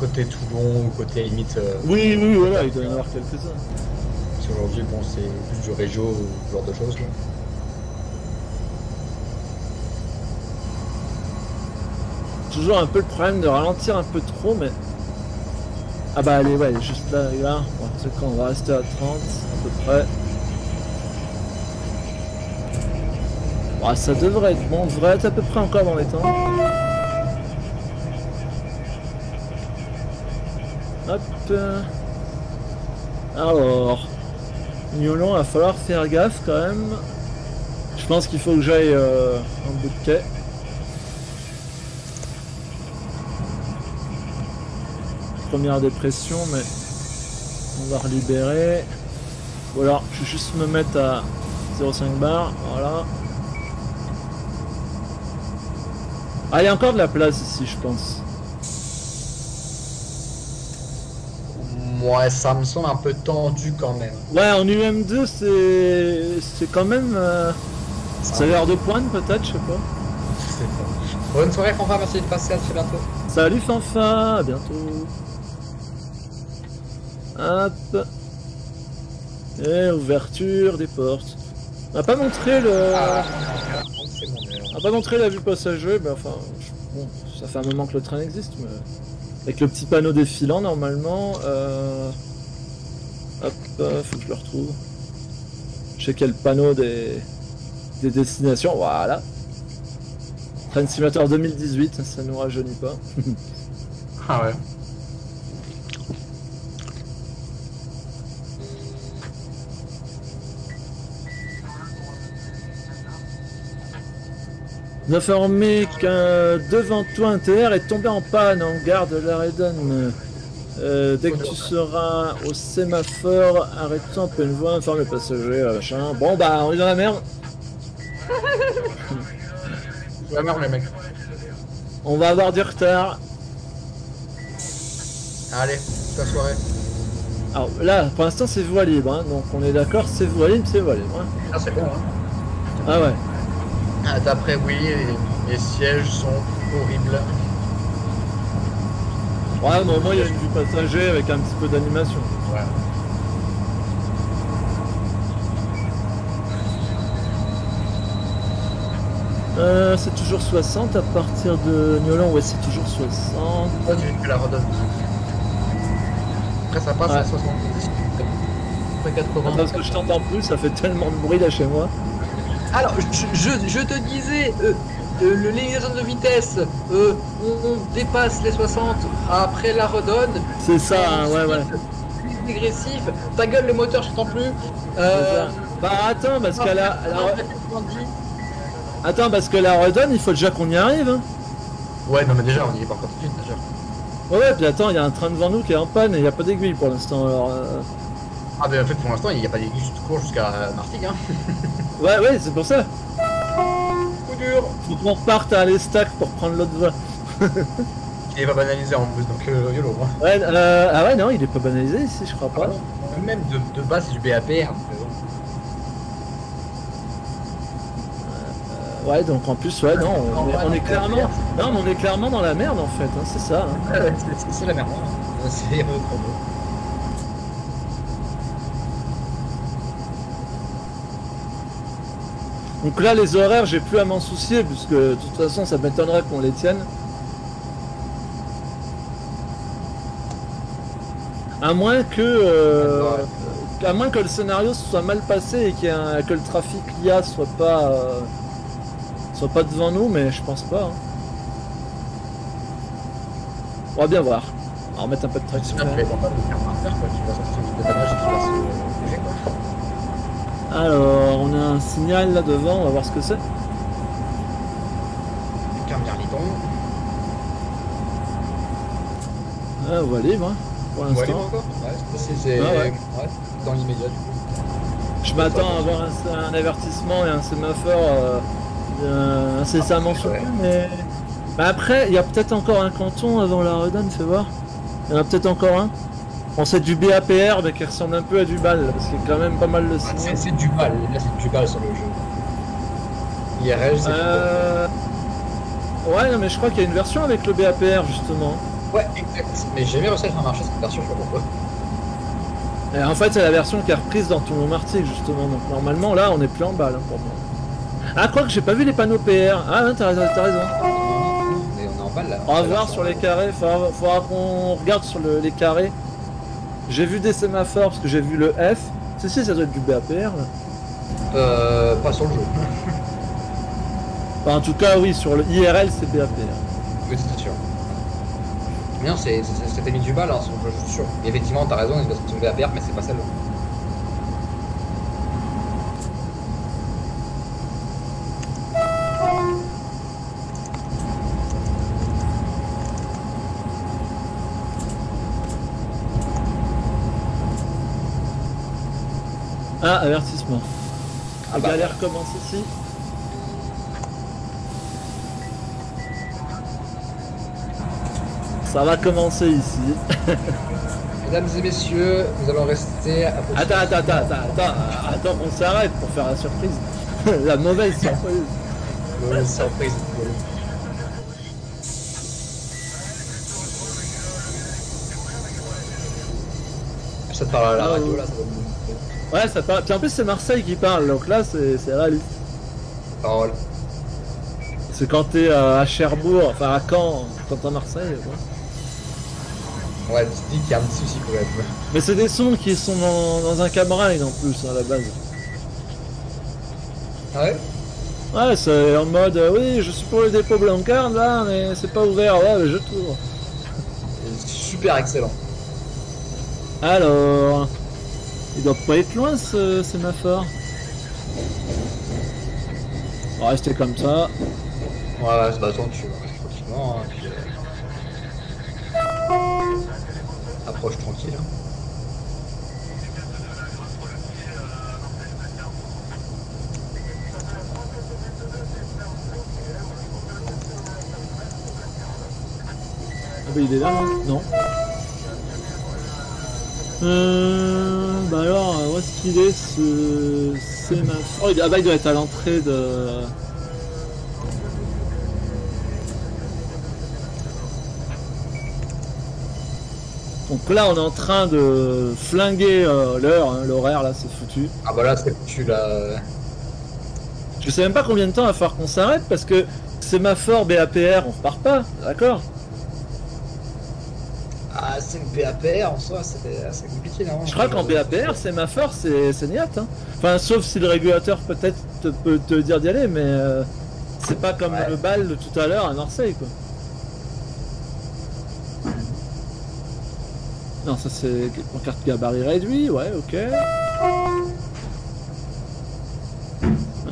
côté Toulon ou côté limite. euh, Oui, oui, voilà, il doit y en avoir quelques-uns. Si aujourd'hui, bon, c'est plus du régio ou ce genre de choses. Là. Toujours un peu le problème de ralentir un peu trop, mais. Ah bah allez, ouais, juste là, là. Bon, c'est quand on va rester à 30 à peu près. Bon, ça devrait être bon, on devrait être à peu près encore dans les temps. Hop. Alors. Niolon, va falloir faire gaffe quand même. Je pense qu'il faut que j'aille euh, en bout de quai. Première dépression, mais on va relibérer. Voilà, je vais juste me mettre à 0,5 bar. Voilà. Ah, il y a encore de la place ici, je pense. Ouais, ça me semble un peu tendu quand même. Ouais, en UM2, c'est c'est quand même. euh, Ça a l'air de pointe, peut-être, je sais pas. Bonne soirée, Fanfare, merci de passer, à très bientôt. Salut Fanfa, à bientôt. Hop. Et ouverture des portes. On n'a pas montré le. On n'a pas montré la vue passager, mais enfin. Bon, ça fait un moment que le train existe, mais. Avec le petit panneau défilant normalement. Euh... Hop, euh, faut que je le retrouve. Je sais le panneau des, des destinations, voilà. Train Simulator 2018, ça nous rajeunit pas. Ah ouais. Nous informé qu'un devant toi un TR est tombé en panne en gare de Laredon. Euh, dès que tu seras au sémaphore, arrête-toi en pleine voie, informe les passagers, euh, machin. Bon bah on est dans la merde. La merde, les mecs. On va avoir du retard. Allez, ta soirée. Alors là, pour l'instant c'est voie libre, hein, donc on est d'accord, c'est voie libre, c'est voie libre. hein. Ah, c'est bon, hein. Ah ouais. Ah, D'après Willy, les, les sièges sont horribles. Ouais, moins il y a vue passager avec un petit peu d'animation. Ouais. Euh, c'est toujours 60 à partir de Niolan, ouais c'est toujours 60. Toi, tu la redonnes. Après, ça passe Ouais. à 70. Après 80. Parce que je t'entends plus, ça fait tellement de bruit là chez moi. Alors, je, je- je te disais, euh, euh, le liaison de vitesse, euh, on, on dépasse les 60 après la redonne. C'est ça, hein, ouais, ouais. Plus dégressif, ta gueule, le moteur, je t'entends plus. Euh. Bah attends, parce qu'à la, à la- non, 90. Attends, parce que la redonne, il faut déjà qu'on y arrive. Hein. Ouais, non, mais déjà, on y est pas encore tout de suite, déjà. Ouais, ouais, puis attends, il y a un train devant nous qui est en panne et il n'y a pas d'aiguille pour l'instant. Alors, euh, Ah, mais en fait, pour l'instant, il n'y a pas d'aiguille tout court jusqu'à Martigues, hein. Ouais, ouais, c'est pour ça. Coup dur. Faut qu'on reparte à l'Estac pour prendre l'autre voie. Il est pas banalisé en plus, donc euh, YOLO. hein. Ouais, euh, ah ouais, non, il est pas banalisé ici, je crois pas. Même de, de base, du BAPR. mais bon. Ouais, donc en plus, ouais, non, on est, on est clairement, non, mais on est clairement dans la merde en fait, hein, c'est ça. hein. C'est- la merde. hein. C'est euh, trop beau. Donc là, les horaires, j'ai plus à m'en soucier, puisque de toute façon, ça m'étonnerait qu'on les tienne. À moins que, euh, le scénario soit mal passé et que le trafic l'IA soit pas, euh, soit pas devant nous, mais je pense pas. hein. On va bien voir. On va remettre un peu de traction. Alors, on a un signal là devant, on va voir ce que c'est. Ah, voie libre, hein, pour l'instant. Ouais, c'est Ah ouais. dans l'immédiat, du coup. Je m'attends à avoir un, un avertissement et un sémaphore euh, euh, incessamment peu, mais... Bah après, il y a peut-être encore un canton avant la redonne, fais voir. Il y en a peut-être encore un. On sait du BAPR, mais qui ressemble un peu à du BAL, parce qu'il y a quand même pas mal de Ah, c'est du bal, là c'est du bal sur le jeu. IRL, c'est Euh... Ouais, non, mais je crois qu'il y a une version avec le BAPR, justement. Ouais, exact. Mais j'ai jamais réussi à faire marcher cette version, je sais pas pourquoi. Et en fait, c'est la version qui est reprise dans ton Martyr, justement. Donc normalement, là, on est plus en balle, hein, pour moi. Ah, quoi que j'ai pas vu les panneaux PR. Ah, t'as raison, t'as raison. Mais on est en là. On va voir sur les carrés, faudra, faudra qu'on regarde sur le- les carrés. J'ai vu des sémaphores parce que j'ai vu le F. Si, si, ça doit être du BAPR là. Euh, pas sur le jeu. Enfin, en tout cas, oui, sur le IRL, c'est BAPR. Oui, c'est sûr. Mais non, c'est- c'est- c'était mis du bal, hein, sur le jeu, je suis sûr. Et effectivement, t'as raison, il doit perdre, mais c'est pas celle-là. Ah, avertissement. Ah La bah, galère commence ici. Ça va commencer ici. Mesdames et messieurs, nous allons rester à Attends, attends, attends, attends, attends, attends qu'on s'arrête pour faire la surprise. la mauvaise surprise. Mauvaise surprise. Ça te parle à la Ah, radio là, ça Ouais, ça parle. Puis en plus, c'est Marseille qui parle, donc là, c'est réaliste. Parole. C'est quand t'es euh, à Cherbourg, enfin à Caen, quand t'es à Marseille. ouais. Ouais, tu te dis qu'il y a un petit souci quand même. Mais c'est des sons qui sont dans, dans un camarade en plus, à la base. Ah ouais? Ouais, c'est en mode, euh, oui, je suis pour le dépôt Blancard là, mais c'est pas ouvert, ouais, mais je tourne. Super excellent. Alors, il doit pas être loin ce sémaphore. On va rester comme ça. Ouais, ouais, bah attends, tu vas rester tranquillement. hein, puis, euh, Approche tranquille. hein. Ah bah il est là, non Non. Euh, bah alors, où est-ce qu'il est ce sémaphore Il- Ah bah il doit être à l'entrée de... Donc là on est en train de flinguer euh, l'heure, hein, l'horaire là c'est foutu. Ah bah là, c'est foutu là. Je sais même pas combien de temps il va falloir qu'on s'arrête parce que sémaphore BAPR on repart pas, d'accord? c'est BAPR en soi, c'est assez compliqué là. hein. Je crois qu'en BAPR, c'est c'est niat. Hein. Enfin, sauf si le régulateur peut-être te- peut te dire d'y aller, mais euh, c'est pas comme Ouais. le bal de tout à l'heure à Marseille, quoi. Non, ça c'est en carte gabarit réduit, ouais, ok.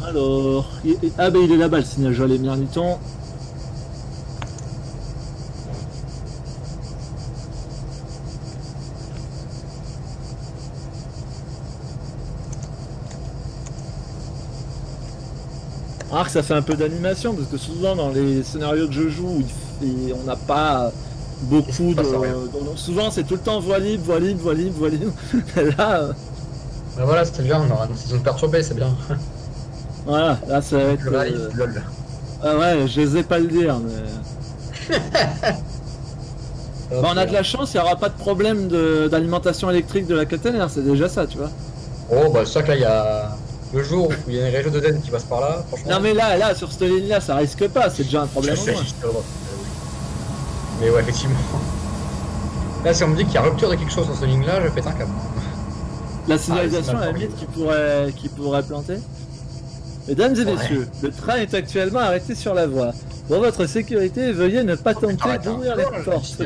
Alors, il- ah bah il est là-bas le signal, je vais aller Mirliton. Alors que ça fait un peu d'animation parce que souvent dans les scénarios que je joue, il on n'a pas beaucoup de. donc souvent c'est tout le temps voie libre, voie libre, voie libre, voie libre. là, euh, voilà, c'était bien, on aura une saison perturbée, c'est bien. voilà, là ça va être. Live, euh, lol. Ah ouais, je les ai pas le dire, mais. Bah, on a de la chance, il n'y aura pas de problème de- d'alimentation électrique de la caténaire, c'est déjà ça, tu vois. Oh bah ça là, il y a le jour où il y a une région de qui passe par là, franchement. Non mais là, là, sur cette ligne-là, ça risque pas, c'est déjà un problème sais, je. Mais ouais, effectivement. Là, si on me dit qu'il y a rupture de quelque chose sur cette ligne-là, je pète un câble. La signalisation, Ah, à la limite, qui pourrait, qui pourrait planter. Mesdames et Ouais. messieurs, le train est actuellement arrêté sur la voie. Pour votre sécurité, veuillez ne pas tenter Arrête, hein. d'ouvrir les Oh, le portes.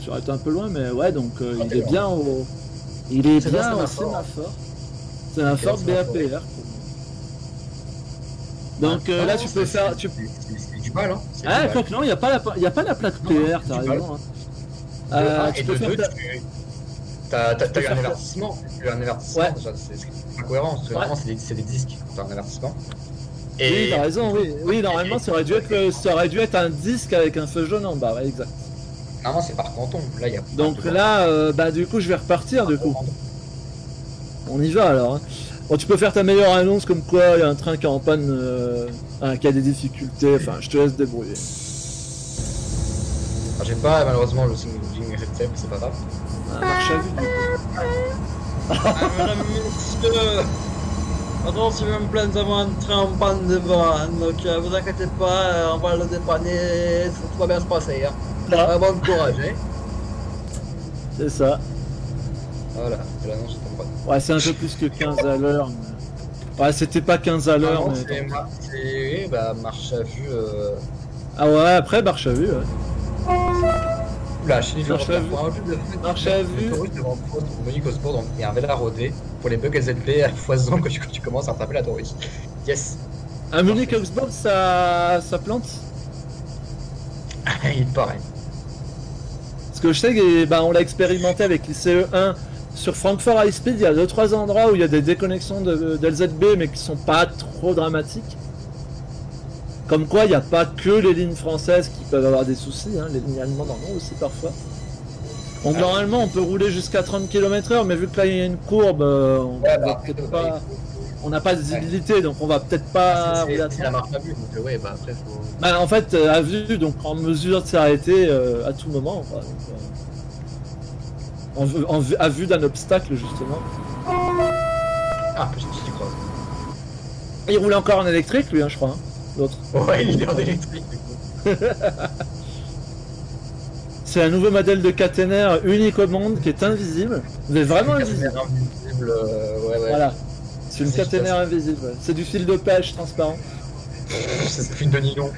suis arrêté un peu loin, mais ouais, donc euh, Ah, il est bien au. Il est C'est bien au sémaphore. Sémaphore Ok, sémaphore. BAPR. Donc euh, Ah, là, non, tu c'est- peux faire. c'est- Tu... c'est- C'est du mal, hein. C'est Ah, du quoi mal. que non, il n'y a, pas la... y a pas la plaque Non, PR, t'as c'est du raison. hein. Euh, un tu et peux de faire ta- tu- t'as t'as- t'as eu un avertissement. T'as eu un avertissement, Ouais. c'est c'est incohérent, parce que c'est des, c'est disques t'as un avertissement. Oui, t'as raison, oui. Oui, normalement, ça aurait, dû être ça aurait dû être un disque avec un feu jaune en bas, ouais, exact. Normalement, c'est par canton. Là, il y a. Donc là, euh, bah du coup, je vais repartir, du coup. On y va alors. hein. Bon, tu peux faire ta meilleure annonce comme quoi il y a un train qui est en panne, euh, hein, qui a des difficultés, enfin, je te laisse débrouiller. Enfin, J'ai pas malheureusement le signe mais c'est pas grave. Ah, marche à vue, du coup. Ah, messieurs, attention, même plein devant un train en panne devant, donc euh, vous inquiétez pas, euh, on va le dépanner, ça tout va bien se passer. Hein. Là, Euh, bon courage, hein. c'est ça. Voilà, de ton pote. Ouais, c'est un peu plus que 15 à l'heure. mais- Ouais, c'était pas 15 à l'heure, Ah non, mais... c'est mar- oui, bah, marche à vue. Euh... Ah ouais, après, marche à vue, ouais. Oula, je suis Marche à vue. de Marche à vue. Devant Monique Osbourne, donc il y a un vélo à rôder pour les bugs SLP à foison quand tu, quand tu commences à rattraper la touriste. Yes Un Munich Augsburg, ça... ça plante? Il paraît. Parce que je sais que bah, on l'a expérimenté avec les CE1 sur Francfort High Speed, il y a 2-3 endroits où il y a des déconnexions de, d'LZB, mais qui sont pas trop dramatiques. Comme quoi, il n'y a pas que les lignes françaises qui peuvent avoir des soucis, hein, les lignes allemandes en ont aussi parfois. Donc Ah. normalement, on peut rouler jusqu'à 30 km/h, mais vu que là il y a une courbe, euh, on bah, pas. On n'a pas de visibilité, donc on va peut-être pas. À c'est 30. la marque à vue, donc euh, ouais, bah après faut. Bah, en fait, euh, à vue, donc en mesure de s'arrêter euh, à tout moment. quoi, donc, euh, en vue- en à vue d'un obstacle, justement. Ah, petit tu crois. Il roule encore en électrique, lui, hein, je crois. hein, L'autre. Ouais, il est en électrique du coup. C'est un nouveau modèle de caténaire unique au monde qui est invisible. Mais vraiment invisible. Invisible, euh, ouais, ouais. Voilà. C'est une caténaire invisible. ouais. C'est du fil de pêche transparent. C'est plus de nylon.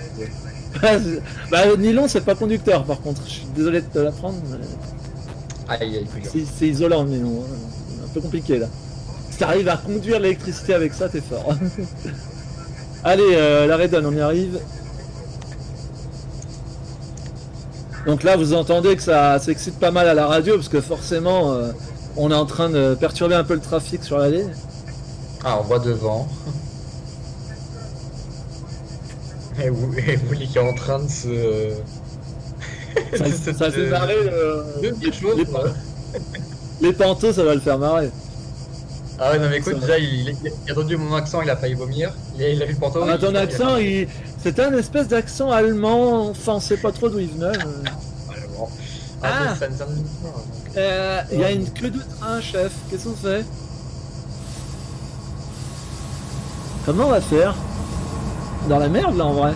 bah, le nylon, c'est pas conducteur, par contre. Je suis désolé de te l'apprendre, mais Aïe, aïe, aïe. c'est isolant, le nylon. hein. Un peu compliqué, là. Si t'arrives à conduire l'électricité avec ça, t'es fort. Allez, euh, la Redon, on y arrive. Donc là, vous entendez que ça s'excite pas mal à la radio, parce que forcément, euh, on est en train de perturber un peu le trafic sur la ligne. Ah, on voit devant. Et Willy qui est en train de se. Ça, de ça se- fait marrer euh, chose. les, quoi. les pantos, ça va le faire marrer. Ah ouais, non, mais écoute, déjà, il, il, il a entendu mon accent, il a failli vomir. Il a, il a vu le pantalon. Ah, ton accent, il... c'était un espèce d'accent allemand, enfin on sait pas trop d'où il venait. euh. Ah, bon. Ah. Ah, mais. Euh, Il y a une queue de train, chef, qu'est-ce qu'on fait? Comment on va faire Dans la merde là en vrai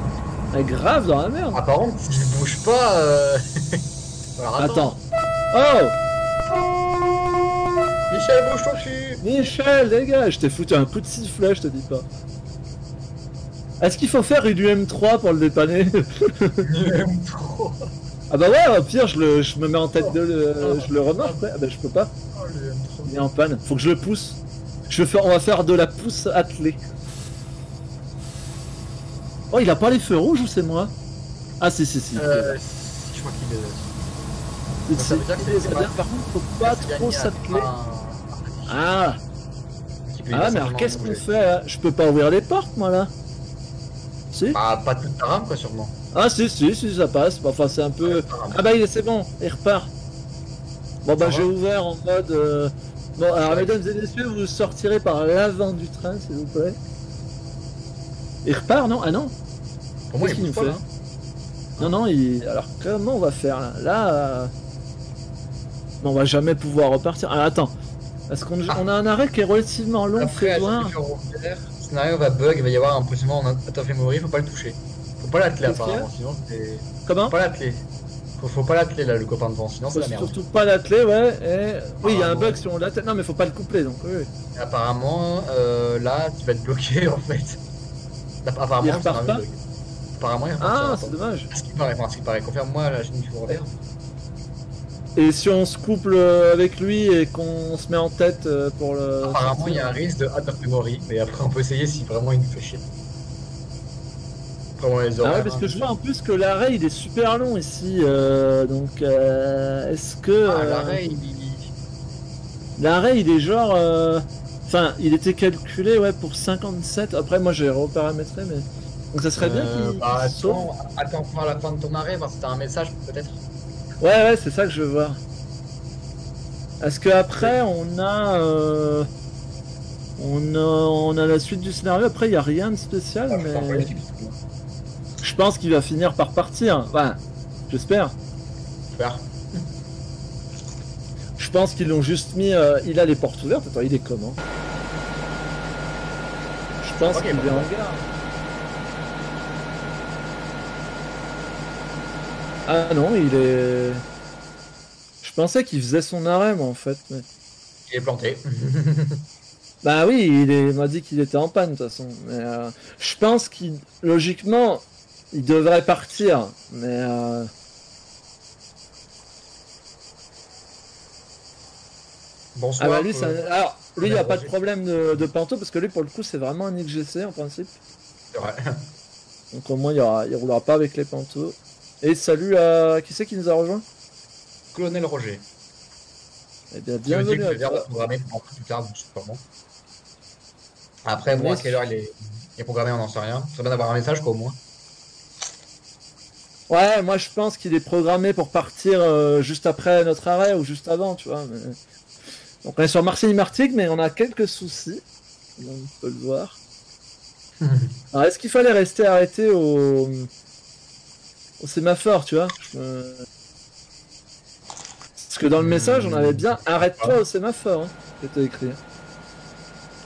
Mais grave dans la merde Ah, par contre, si je bouge pas. Euh... Alors, Attends. Oh Michel, bouge ton cul Michel, les gars, je t'ai foutu un coup de sifflet, je te dis pas. Est-ce qu'il faut faire une UM3 pour le dépanner Trop. Ah bah ouais, au pire, je, le, je me mets en tête de le, je le remorque, ouais. Ah bah je peux pas, Oh, il est en panne. Faut que je le pousse. Je vais faire, on va faire de la pousse attelée. Oh, il a pas les feux rouges ou c'est moi Ah si si si. Euh, je crois qu'il est. C'est- ça par contre, faut pas trop s'atteler. Ah, ah mais alors qu'est-ce qu'on fait là Je peux pas ouvrir les portes moi là Si Bah, pas toute ta rame, quoi, sûrement. Ah si si si ça passe. Enfin c'est un peu. Ah bah c'est bon, il repart. Bon bah j'ai ouvert en mode. euh, Bon alors mesdames et messieurs, vous sortirez par l'avant du train s'il vous plaît. Il repart non? Ah non? Pour moi, il nous fait là. Non non il. Alors comment on va faire là? Là. euh, on va jamais pouvoir repartir. Ah attends. Est-ce qu'on Ah. on a un arrêt qui est relativement long, Après, à le scénario va bug, il va y avoir un possiblement un autofémorie, faut pas le toucher. Faut pas l'atteler apparemment, sinon c'est. Comment Faut pas l'atteler. Faut, faut pas l'atteler là, le copain devant, sinon c'est la merde. surtout pas l'atteler, ouais. Et... Oui, il y a un bug si on l'attelle. Non, mais faut pas le coupler donc. Oui, apparemment, euh, là, tu vas être bloqué en fait. Apparemment, Il repart pas bug. Apparemment, il Ah, c'est dommage. À ce qui paraît, enfin, ce qui paraît, confirme-moi la chaîne du ferroviaire. Et si on se couple euh, avec lui et qu'on se met en tête euh, pour le. Apparemment, il y a un risque de out of memory, mais après, on peut essayer si vraiment il nous fait chier. Comment les Ah horaires ouais, parce que hein. je vois en plus que l'arrêt il est super long ici. euh, donc, euh, est-ce que. Ah, euh, l'arrêt, il. l'arrêt, il est genre. euh, Enfin, il était calculé ouais, pour 57. Après, moi j'ai reparamétré, mais. Donc ça serait bien Euh, qu'il bah, qu'il sauve. attends, attends voir la fin de ton arrêt, voir si t'as un message peut-être. Ouais, ouais, c'est ça que je veux voir. Est-ce que après on a, euh, on a, on a la suite du scénario? Après, il y a rien de spécial, Ah, mais je pense qu'il va finir par partir. Enfin, j'espère. Super. Je pense qu'ils l'ont juste mis. euh, il a les portes ouvertes. Attends, il est comment? Je pense Ok, qu'il est en gare. Ah non, il est. Je pensais qu'il faisait son arrêt, moi, en fait. Mais... Il est planté. Bah oui, il, est- il m'a dit qu'il était en panne de toute façon. Mais euh, je pense qu'il, logiquement, il devrait partir. Mais euh, Bonsoir. ah bah lui, ça... euh, alors lui, il n'y a pas de problème de, de panto parce que lui, pour le coup, c'est vraiment un XGC en principe. vrai. Donc au moins, il, y aura... il roulera pas avec les pantos. Et salut à qui c'est qui nous a rejoint? Colonel Roger. Eh bien, bienvenue à toi. programmé pour plus tard, sûrement. Après, bon, à quelle heure il est, il est programmé, on n'en sait rien. C'est bien d'avoir un message, quoi, au moins. Ouais, moi je pense qu'il est programmé pour partir euh, juste après notre arrêt ou juste avant, tu vois. mais- Donc on est sur Marseille-Martigues, mais on a quelques soucis. On peut le voir. Alors est-ce qu'il fallait rester arrêté au, au sémaphore, tu vois Parce que dans le message, on avait bien arrête-toi au sémaphore, hein, qui était écrit.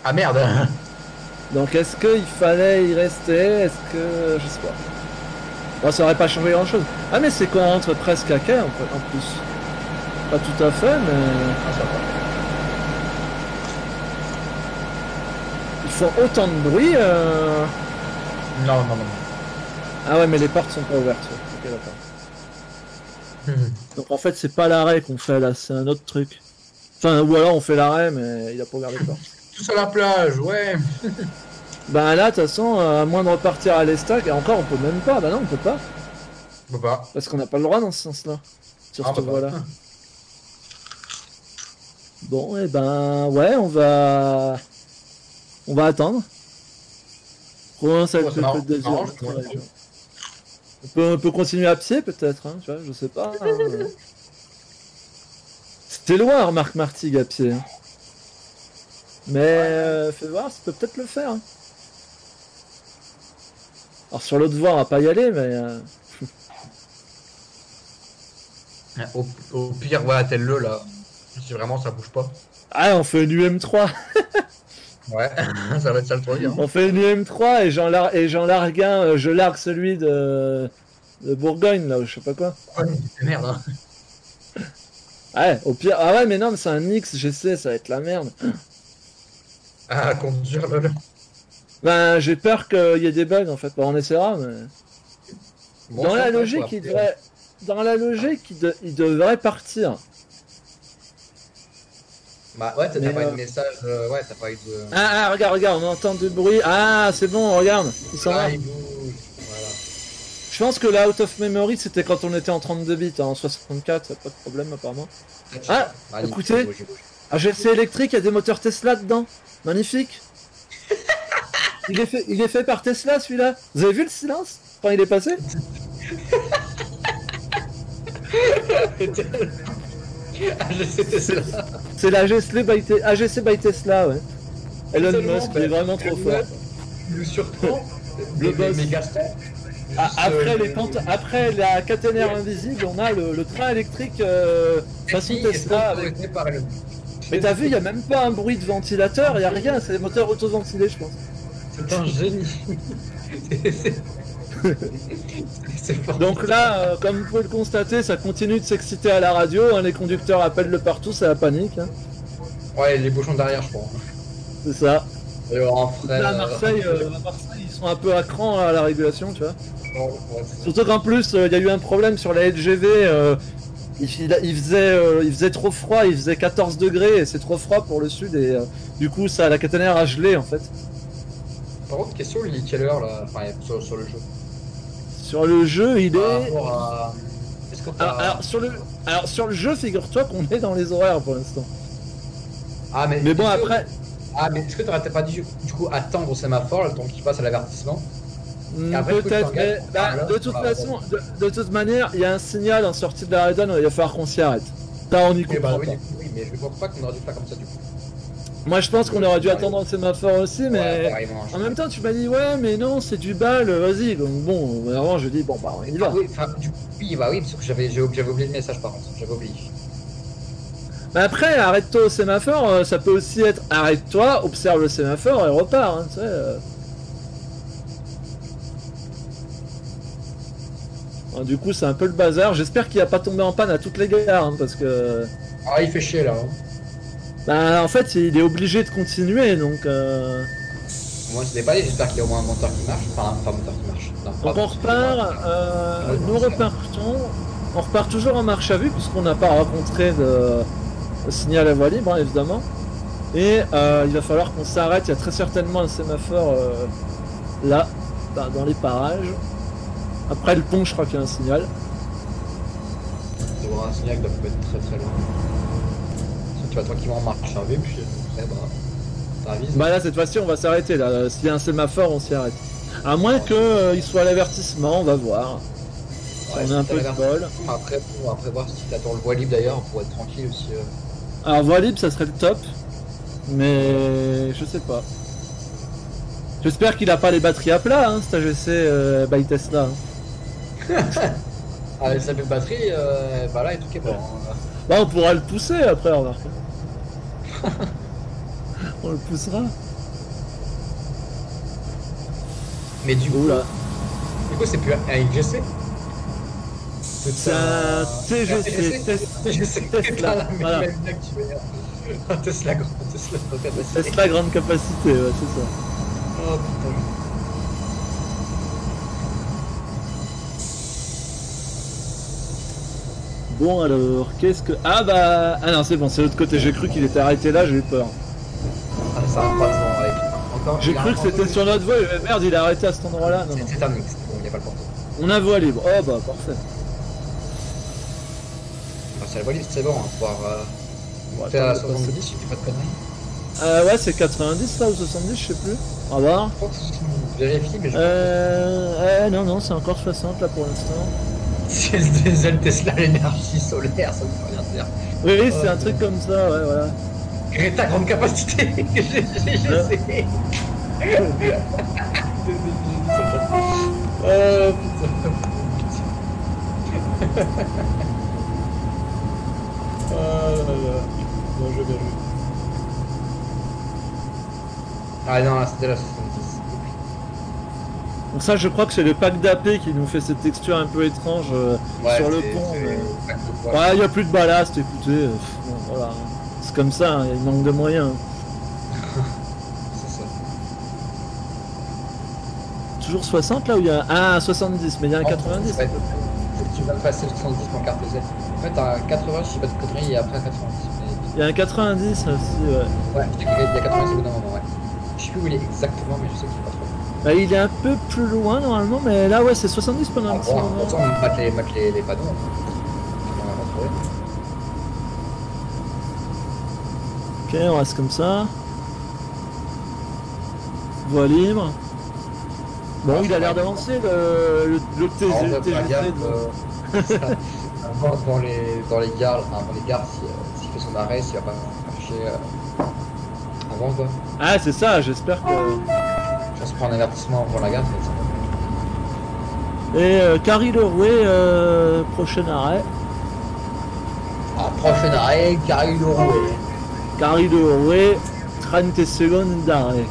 Ah merde Donc est-ce qu'il fallait y rester? Est-ce que. Je sais pas. Bon, ça aurait pas changé grand chose. Ah, mais c'est qu'on rentre presque à quai en en plus. Pas tout à fait, mais. Ah, ça va. Ils font autant de bruit. euh, Non, non, non. Ah ouais, mais les portes sont pas ouvertes. Donc en fait, c'est pas l'arrêt qu'on fait là, c'est un autre truc. Enfin, ou alors on fait l'arrêt, mais il a pas les portes. Tous à la plage, ouais Bah là, de toute façon, euh, à moins de repartir à l'estac, et encore, on peut même pas. Bah non, on peut pas. On peut pas. Parce qu'on n'a pas le droit dans ce sens-là. Sur Ah, cette voie-là. Bon, et ben, ouais, on va. On va attendre. Ça Ouais, ça ça m'arrange, désir, moi. ouais, on, peut, on peut continuer à pied peut-être, hein, tu vois, je sais pas. hein, mais- C'était loin, remarque Martigues à pied. hein. Mais euh, fais voir, ça peut peut-être le faire. hein. Alors sur l'autre voie, on va pas y aller, mais. euh, Au, au pire, ouais, attelle-le, là. Si vraiment ça bouge pas. Ah, on fait une UM3 Ouais, ça va être ça le truc. Hein. On fait une UM3 et j'en lar- et j'en largue un, euh, je largue celui de, de Bourgogne là, ou je sais pas quoi. Ouais, c'est merde, hein. Ouais, au pire, ah ouais, mais non, mais c'est un X, j'essaie, ça va être la merde. Ah, conduire, lol. Ben, j'ai peur qu'il y ait des bugs en fait, Bon, on essaiera, mais. Bon, dans la logique, il devrait. Dans la logique, il, de- il devrait partir. Bah ouais, t'as pas eu euh, de message, euh, ouais, t'as pas eu de... Ah, ah, regarde, regarde, on entend du bruit. Ah, c'est bon, regarde, il s'en va. Ah, il bouge, voilà. Je pense que la out of memory, c'était quand on était en 32 bits, hein, en 64, ça pas de problème apparemment. Ah, nickel, écoutez. il bouge, bouge. AGC électrique, il y a des moteurs Tesla dedans. Magnifique. Il est fait, il est fait par Tesla celui-là. Vous avez vu le silence quand il est passé? Ah, c'est Te- AGC by Tesla, ouais. Elon Musk, il est vraiment trop fort. Il nous surprend. Le boss. après, les pentes, après la caténaire invisible, on a le, train électrique euh, façon Tesla. Avec... Mais t'as vu, il y a même pas un bruit de ventilateur, il y a rien, c'est des moteurs autoventilés, je pense. C'est un génie. Donc là, euh, comme vous pouvez le constater, ça continue de s'exciter à la radio. hein, les conducteurs appellent le partout, c'est la panique. hein. Ouais, les bouchons derrière, je crois. C'est ça. Et en frais. Là, à Marseille, euh, à Marseille, ils sont un peu à cran à la régulation, tu vois. ouais, Surtout qu'en plus, euh, il y a eu un problème sur la LGV. euh, il, il- il faisait, euh, il faisait trop froid, il faisait 14 degrés et c'est trop froid pour le sud et euh, du coup, ça, la caténaire a gelé en fait. Par contre, question, il est quelle heure là Enfin, sur, sur le jeu? Sur le jeu, il est. t'as- Alors, alors, sur le, alors sur le jeu, figure-toi qu'on est dans les horaires pour l'instant. Ah, mais. Mais bon, que- après, Ah, mais est-ce que t'aurais pas dû du coup attendre au sémaphore le temps qu'il passe à l'avertissement Hmm, Peut-être, mais bah, Ah, là, de toute ah, façon, de, de toute manière, il y a un signal en sortie de la redone, il va falloir qu'on s'y arrête. Ça, on y bah oui, mais je pas qu'on aurait dû faire comme ça du coup. Moi, je pense qu'on aurait dû attendre le sémaphore aussi, mais Ouais, en même temps, tu m'as dit ouais, mais non, c'est du bal, vas-y. Donc bon, vraiment, je dis bon, bah, on y va. Ah oui, enfin, du coup, oui, bah oui, parce que j'avais oublié, le message par contre, j'avais oublié. Mais après, arrête-toi au sémaphore, euh, ça peut aussi être arrête-toi, observe le sémaphore et repars, hein, tu sais. euh. Du coup, c'est un peu le bazar. J'espère qu'il a pas tombé en panne à toutes les gares, hein, parce que. Ah, il fait chier là. hein. Bah, en fait, il est obligé de continuer, donc. euh, Moi, je l'ai pas j'espère qu'il y a au moins un moteur qui marche. Enfin, pas un moteur qui marche. Non, Donc on repart, euh, Ouais, nous repartons, on repart toujours en marche à vue puisqu'on n'a pas rencontré de, signal à voie libre hein, évidemment. Et euh, il va falloir qu'on s'arrête, il y a très certainement un sémaphore euh, là, bah, dans les parages. Après le pont je crois qu'il y a un signal. Il y aura un signal qui doit être très très loin. tu vas tranquillement puis après, bah. Bah là, cette fois-ci, on va s'arrêter. Là, s'il y a un sémaphore, on s'y arrête. À moins que euh, soit à l'avertissement, on va voir. Ouais, on si a un peu de bol. Après, bon, après voir si t'attends le voie libre d'ailleurs pour être tranquille aussi. euh. Alors, voie libre, ça serait le top. Mais je sais pas. J'espère qu'il a pas les batteries à plat, hein, cet AGC euh, by Tesla. hein. Avec sa belle batterie, euh, bah là, il est tout est bon. hein. Bah, on pourra le pousser après, remarque. on le poussera. Mais du coup, Oula. du coup c'est plus un IGC C'est un TGC. Tesla, La même voilà. Tesla, grand Tesla, grand capacité. Tesla grande capacité, ouais, c'est ça. Oh putain. Bon alors, qu'est-ce que... Ah bah... Ah non, c'est bon, c'est l'autre côté. J'ai cru qu'il était arrêté là, j'ai eu peur. Ah, ça va pas avec. Encore, J'ai a cru que c'était sur notre voie. mais Merde, il est arrêté à cet endroit-là. C'est c'est un mix, bon, il n'y a pas le porte. On a voie libre. Oh bah, parfait. Enfin, c'est la voie libre, c'est bon, hein, pouvoir euh, Bon, monter à attends, 70, je fais pas de conneries. Euh, ouais, c'est 90 là ou 70, je sais plus. On va voir. Je crois que je vérifie, mais je Euh... euh, non, non, c'est encore 60 là pour l'instant. Si elle diesel Tesla l'énergie solaire, ça me fait rien dire. Oui, oui, c'est Oh, un truc comme ça, ouais, voilà. Greta grande capacité Je Ouais. sais Oh putain Oh là là Bien joué, bien joué. Ah non, c'était la 70. Donc ça, je crois que c'est le pack d'AP qui nous fait cette texture un peu étrange. euh, Ouais, Sur le pont, mais-. Ouais, il n'y a plus de ballast, écoutez. euh, voilà. C'est comme ça, hein, il manque de moyens. Ça. Toujours 60 là où il y a. Ah, 70, mais il y a un Oh, 90. ouais. Faut que tu vas passer le 70 en carte Z. En fait, un 80, je sais pas de conneries, et après un 90. Mais- Il y a un 90 aussi, ouais. Ouais, qu'il y a 90 au bout d'un moment, ouais. Je sais plus où il est exactement, mais je sais qu'il est pas. Bah, il est un peu plus loin normalement, mais là, ouais, c'est 70 pendant un petit moment. on mate les, mate les, les panneaux. Retrouver. Ok, on reste comme ça. Voie libre. Bon, Ah, il a l'air va. d'avancer le, le, TG, euh, dans les, dans les gares, enfin, dans les gares, si, euh, s'il fait son arrêt, s'il va pas marcher euh, avant quoi. Ah, c'est ça, j'espère que. Je se prend un avertissement avant la ça Et euh, Carrie Lerouet, euh, prochain arrêt. Ah, prochain arrêt, Carré de Rouet. Carrie Lerouet, 30 secondes d'arrêt.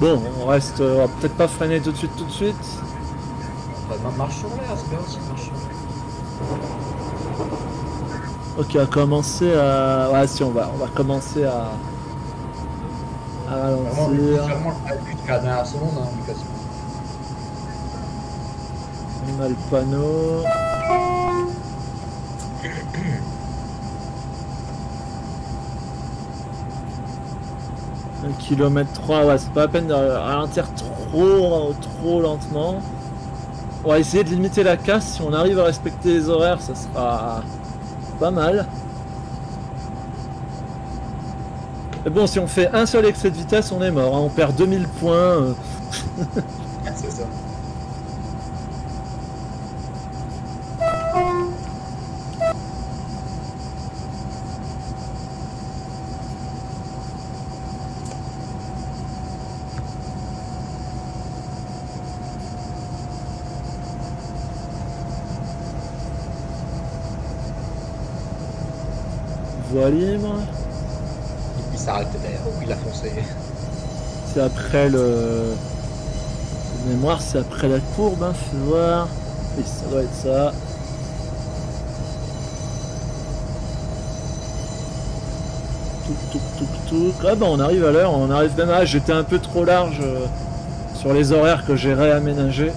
Bon, on reste. euh, on va peut-être pas freiner tout de suite, tout de suite. Ma- marche sur l'air, c'est bien aussi, marche sur l'air. Ok, on va commencer à. Ouais, si, on va, on va commencer à. à ralentir. hein. On a le panneau. Un kilomètre 3, ouais, c'est pas la peine de ralentir trop, trop lentement. On va essayer de limiter la casse. Si on arrive à respecter les horaires, ça sera pas mal. Mais bon, si on fait un seul excès de vitesse, on est mort. hein. On perd 2000 points. Voie libre. Il s'arrête ou il a foncé. C'est après le. De mémoire, c'est après la courbe, hein, fais voir. Oui, ça doit être ça. Touc, touc, touc. Ah bah on arrive à l'heure, on arrive même à. J'étais un peu trop large euh, sur les horaires que j'ai réaménagés.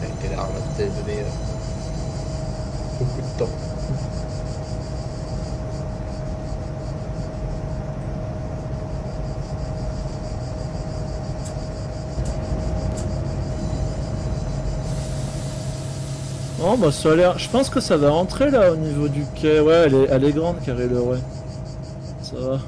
Il a été là, on a peut-être donné euh, beaucoup de temps. Oh bah ça a l'air. Je pense que ça va rentrer là au niveau du quai. Ouais, elle est, elle est grande carré le ouais. Ça va.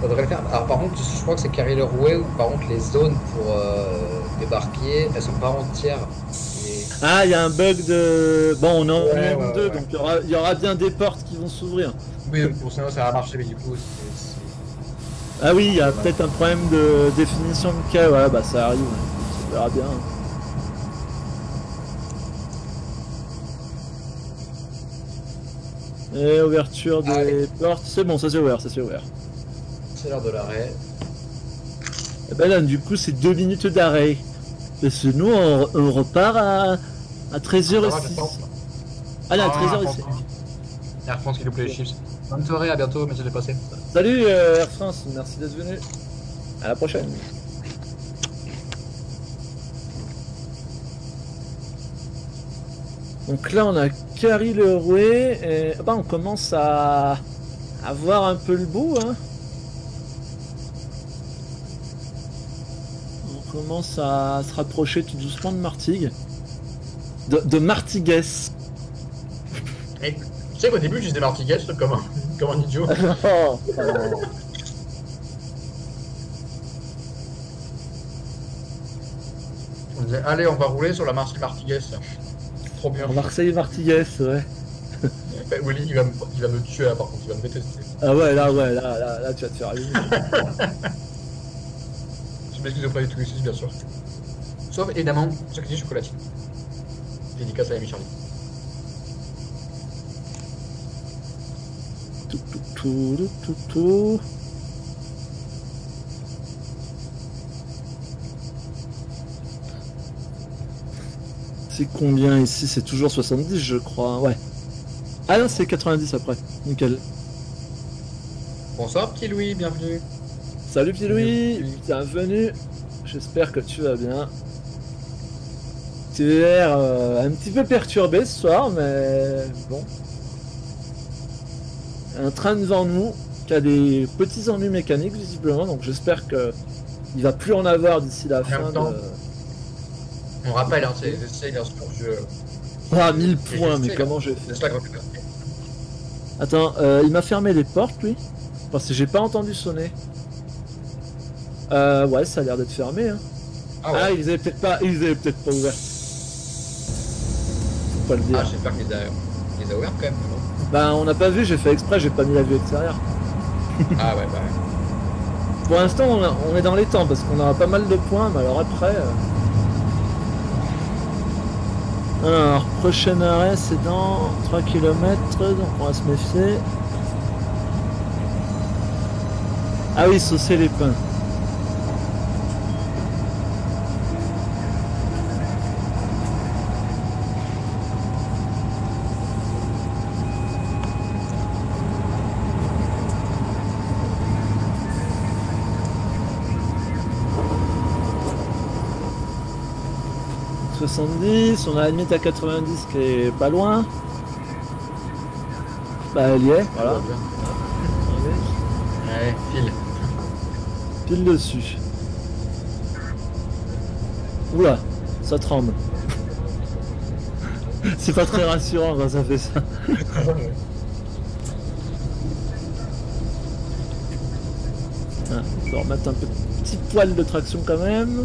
Ça devrait le faire. Alors par contre, je crois que c'est Carry Way où par contre les zones pour euh, débarquer, elles sont pas entières. Ah, il y a un bug de. Bon, on en Ouais, en ouais, deux, ouais. donc il y aura, il y aura bien des portes qui vont s'ouvrir. Oui, pour sinon ça va marcher, mais du coup, c'est- Ah oui, il y a peut-être un problème de définition de quai. Ouais, bah ça arrive. On verra bien. Et ouverture des Allez. portes. C'est bon, ça c'est ouvert, ça c'est ouvert. c'est l'heure de l'arrêt. Et ben là, du coup, c'est deux minutes d'arrêt. Parce que nous, on, on repart à, à 13h06. Ah là, à 13h06. Air France qui loupe les chips. Bonne soirée, à bientôt, de passer. Salut euh, Air France, merci d'être venu. À la prochaine. Donc là on a Carrie le Rouet et ah bah, on commence à... à voir un peu le bout. Hein. On commence à se rapprocher tout doucement de Martigues. De, de Martigues. Tu sais qu'au début, je disais Martigues comme un, comme un idiot. Oh, On disait, allez, on va rouler sur la Marseille Martigues. Trop bien. Marseille Martigues, ouais. Bah, Willy, il va, me, il va me tuer là, par contre, il va me détester. Ah ouais, là, ouais, là, là, là tu vas te faire allumer. Je m'excuse auprès de tous ici, bien sûr. Sauf évidemment, ceux qui disent chocolatine. Dédicace à Amy Charlie. Tout, tout, tout, tout, tout, tout. C'est combien ici? C'est toujours 70, je crois. Ouais. Ah non, c'est 90 après. Nickel. Bonsoir, petit Louis, bienvenue. Salut petit Louis, bienvenue. J'espère que tu vas bien. Tu l'air euh, un petit peu perturbé ce soir, mais bon. Un train devant nous qui a des petits ennuis mécaniques visiblement, donc j'espère que il va plus en avoir d'ici la fin temps, de. On rappelle, hein, c'est les essais, bien sûr, je. Ah 1000 Et points, mais comment j'ai fait. Attends, euh, il m'a fermé les portes lui? Parce que j'ai pas entendu sonner. Euh, ouais, ça a l'air d'être fermé. Hein. Ah Ah, ouais. ils avaient peut-être pas, ils avaient peut-être pas ouvert. Faut pas le dire. Ah, j'espère a, a ouverts quand même. Bah, on n'a pas vu, j'ai fait exprès, j'ai pas mis la vue extérieure. ah ouais, bah ouais. Pour l'instant, on, a- on est dans les temps parce qu'on aura pas mal de points, mais alors après. euh, Alors, prochain arrêt, c'est dans 3 km, donc on va se méfier. Ah oui, saucer les pains. « 70, on a la limite à 90 qui est pas loin. Bah elle y est, voilà. Ouais, file. Pile dessus. Oula, ça tremble. C'est pas très rassurant quand ça fait ça. Ah, on peut remettre un petit poil de traction quand même.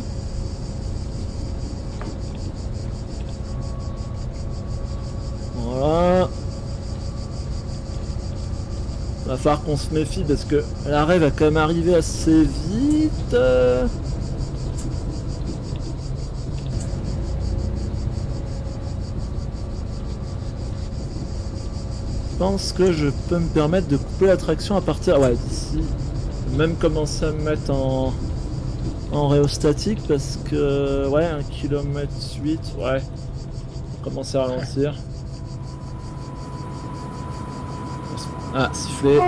Qu'on se méfie parce que l'arrêt va quand même arriver assez vite. Je pense que je peux me permettre de couper la traction à partir ouais, d'ici. Même commencer à me mettre en, en parce que ouais, 1 km 8, ouais. Commencer à ralentir. Ah, sifflet.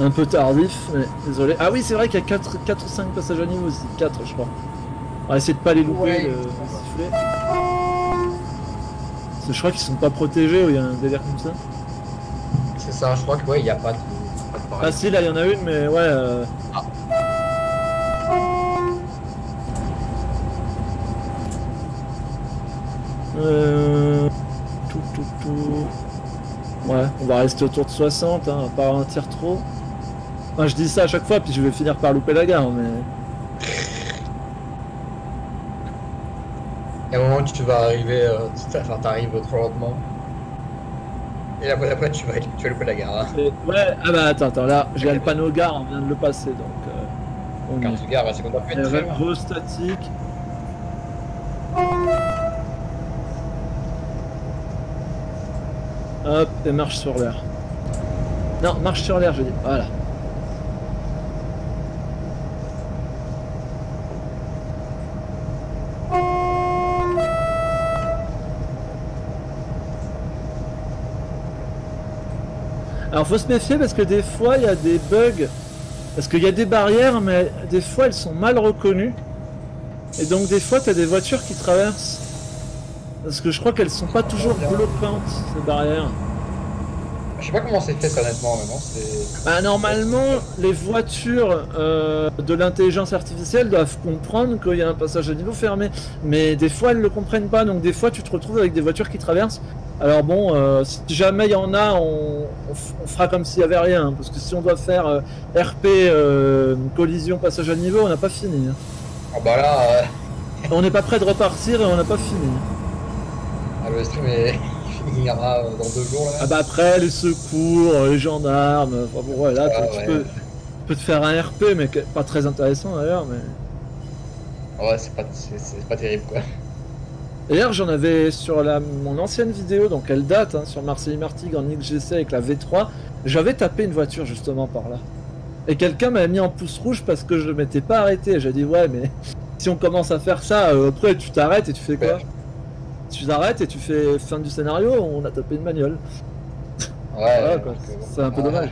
Un peu tardif, mais désolé. Ah oui, c'est vrai qu'il y a 4, 4 ou 5 passages à niveau aussi. 4, je crois. On va essayer de pas les louper, Ouais. le, le sifflet. Parce que je crois qu'ils sont pas protégés ou il y a un délire comme ça. C'est ça, je crois que ouais, il n'y a pas de, pas de Ah si, là, il y en a une, mais ouais... euh, Euh... Tout, tout, tout... Ouais, on va rester autour de 60, hein, pas ralentir trop. Enfin, je dis ça à chaque fois, puis je vais finir par louper la gare, mais... Et au moment où tu vas arriver, euh, enfin t'arrives trop lentement. Et la fois d'après, tu vas, tu vas louper la gare. Hein. Et- Ouais, ah bah attends, attends, là, j'ai le panneau gare, on vient de le passer, donc... euh, on y gares, c'est qu'on doit loin. Gros statique. Hop, et marche sur l'air. Non, marche sur l'air, je dis. Voilà. Alors faut se méfier parce que des fois il y a des bugs parce qu'il y a des barrières, mais des fois elles sont mal reconnues. Et donc des fois tu as des voitures qui traversent. Parce que je crois qu'elles sont pas toujours bloquantes, ces barrières. Je sais pas comment c'est fait honnêtement, mais c'est. Bah, normalement, les voitures euh, de l'intelligence artificielle doivent comprendre qu'il y a un passage à niveau fermé. Mais des fois, elles le comprennent pas. Donc des fois, tu te retrouves avec des voitures qui traversent. Alors bon, euh, si jamais il y en a, on, on f- on fera comme s'il y avait rien. hein, parce que si on doit faire euh, RP, collision, passage à niveau, on n'a pas fini. hein. Ah bah là, On n'est pas prêt de repartir et on n'a pas fini. Ah, le stream est... il finira euh, dans deux jours là. Ah bah après, les secours, euh, les gendarmes, enfin bon, ouais, là, tu, Ah tu ouais. peux, tu peux te faire un RP, mais pas très intéressant d'ailleurs. Mais... Ouais, c'est pas, c'est pas terrible quoi. D'ailleurs, j'en avais sur la, mon ancienne vidéo, donc elle date, hein, sur Marseille Martigues en XGC avec la V3, j'avais tapé une voiture justement par là. Et quelqu'un m'a mis en pouce rouge parce que je ne m'étais pas arrêté. J'ai dit, ouais, mais si on commence à faire ça, euh, après tu t'arrêtes et tu fais quoi? Ouais. Tu t'arrêtes et tu fais fin du scénario, on a tapé une bagnole. Ouais, quoi. euh. C'est un peu dommage.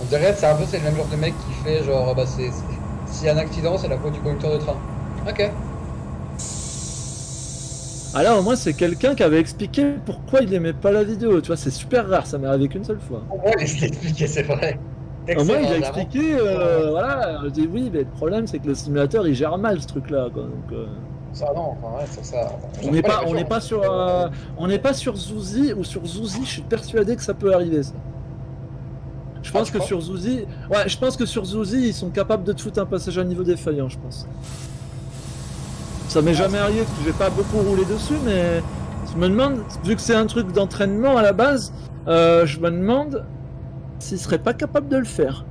On dirait que c'est un peu c'est le même genre de mec qui fait genre bah c'est s'il y a un accident c'est la faute du conducteur de train. Ok. Ah là, au moins, c'est quelqu'un qui avait expliqué pourquoi il aimait pas la vidéo. Tu vois, c'est super rare, ça m'est arrivé qu'une seule fois. Au moins il expliqué, c'est vrai. Au moins, il a expliqué, euh, voilà, je dis oui, mais le problème, c'est que le simulateur, il gère mal ce truc-là, quoi. Donc, euh, Ça non, enfin ouais, c'est ça. on n'est pas, on n'est pas sur, euh, on n'est pas sur Zouzi ou sur Zouzi. Je suis persuadé que ça peut arriver, ça. Je Ah, pense tu que sur Zouzi, ouais, je pense que sur Zouzi, ils sont capables de te foutre un passage à niveau défaillant, je pense. Ça m'est jamais arrivé parce que j'ai pas beaucoup roulé dessus, mais je me demande, vu que c'est un truc d'entraînement à la base, euh, je me demande s'ils seraient pas capables de le faire.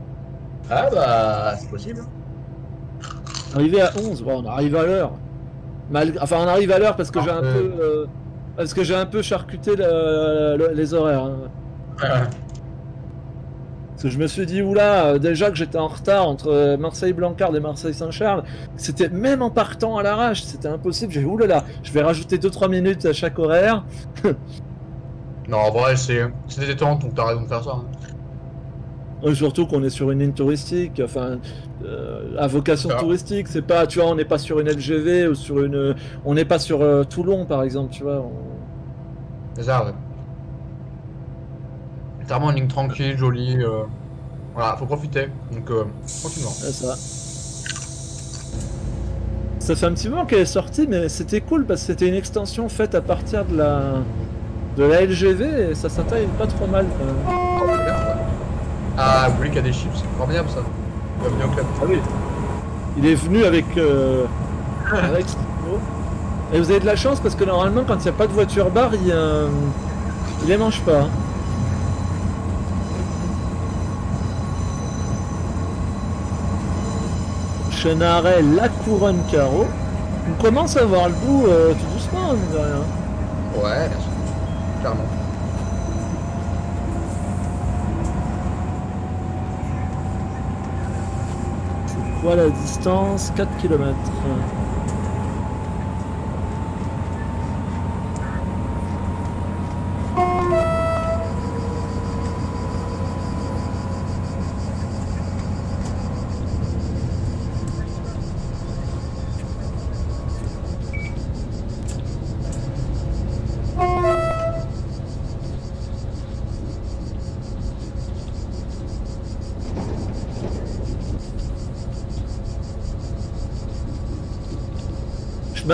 Ah bah c'est possible. Arrivé à 11, bon, on arrive à l'heure. Enfin, on arrive à l'heure parce que Ah, j'ai un euh. peu, euh, parce que j'ai un peu charcuté le- le- les horaires. hein. Parce que je me suis dit, oula, euh, déjà que j'étais en retard entre euh, Marseille-Blancard et Marseille-Saint-Charles, c'était même en partant à l'arrache, c'était impossible. J'ai dit, oulala, je vais rajouter 2-3 minutes à chaque horaire. non en vrai c'est c'est détente donc t'as raison de faire ça. hein. Et surtout qu'on est sur une ligne touristique, enfin, euh, à vocation Ça. touristique, c'est pas, tu vois, on n'est pas sur une LGV ou sur une. On n'est pas sur euh, Toulon par exemple, tu vois. on- C'est ça ouais. C'est vraiment une ligne tranquille, jolie. euh, Voilà, faut profiter. Donc euh, continuons. C'est ça. Ça fait un petit moment qu'elle est sortie, mais c'était cool parce que c'était une extension faite à partir de la de la LGV et ça s'attaille pas trop mal. quand même. Ah, vous voulez qu'il y a des chiffres, c'est formidable ça. Bienvenue au club. Ah oui. Il est venu avec euh. Et vous avez de la chance parce que normalement quand il n'y a pas de voiture barre, il, euh, il les mange pas. hein. Chenaret, la couronne carreau. On commence à voir le bout euh, tout doucement, mine de rien. Ouais, bien sûr. Clairement. Quoi la distance 4 km.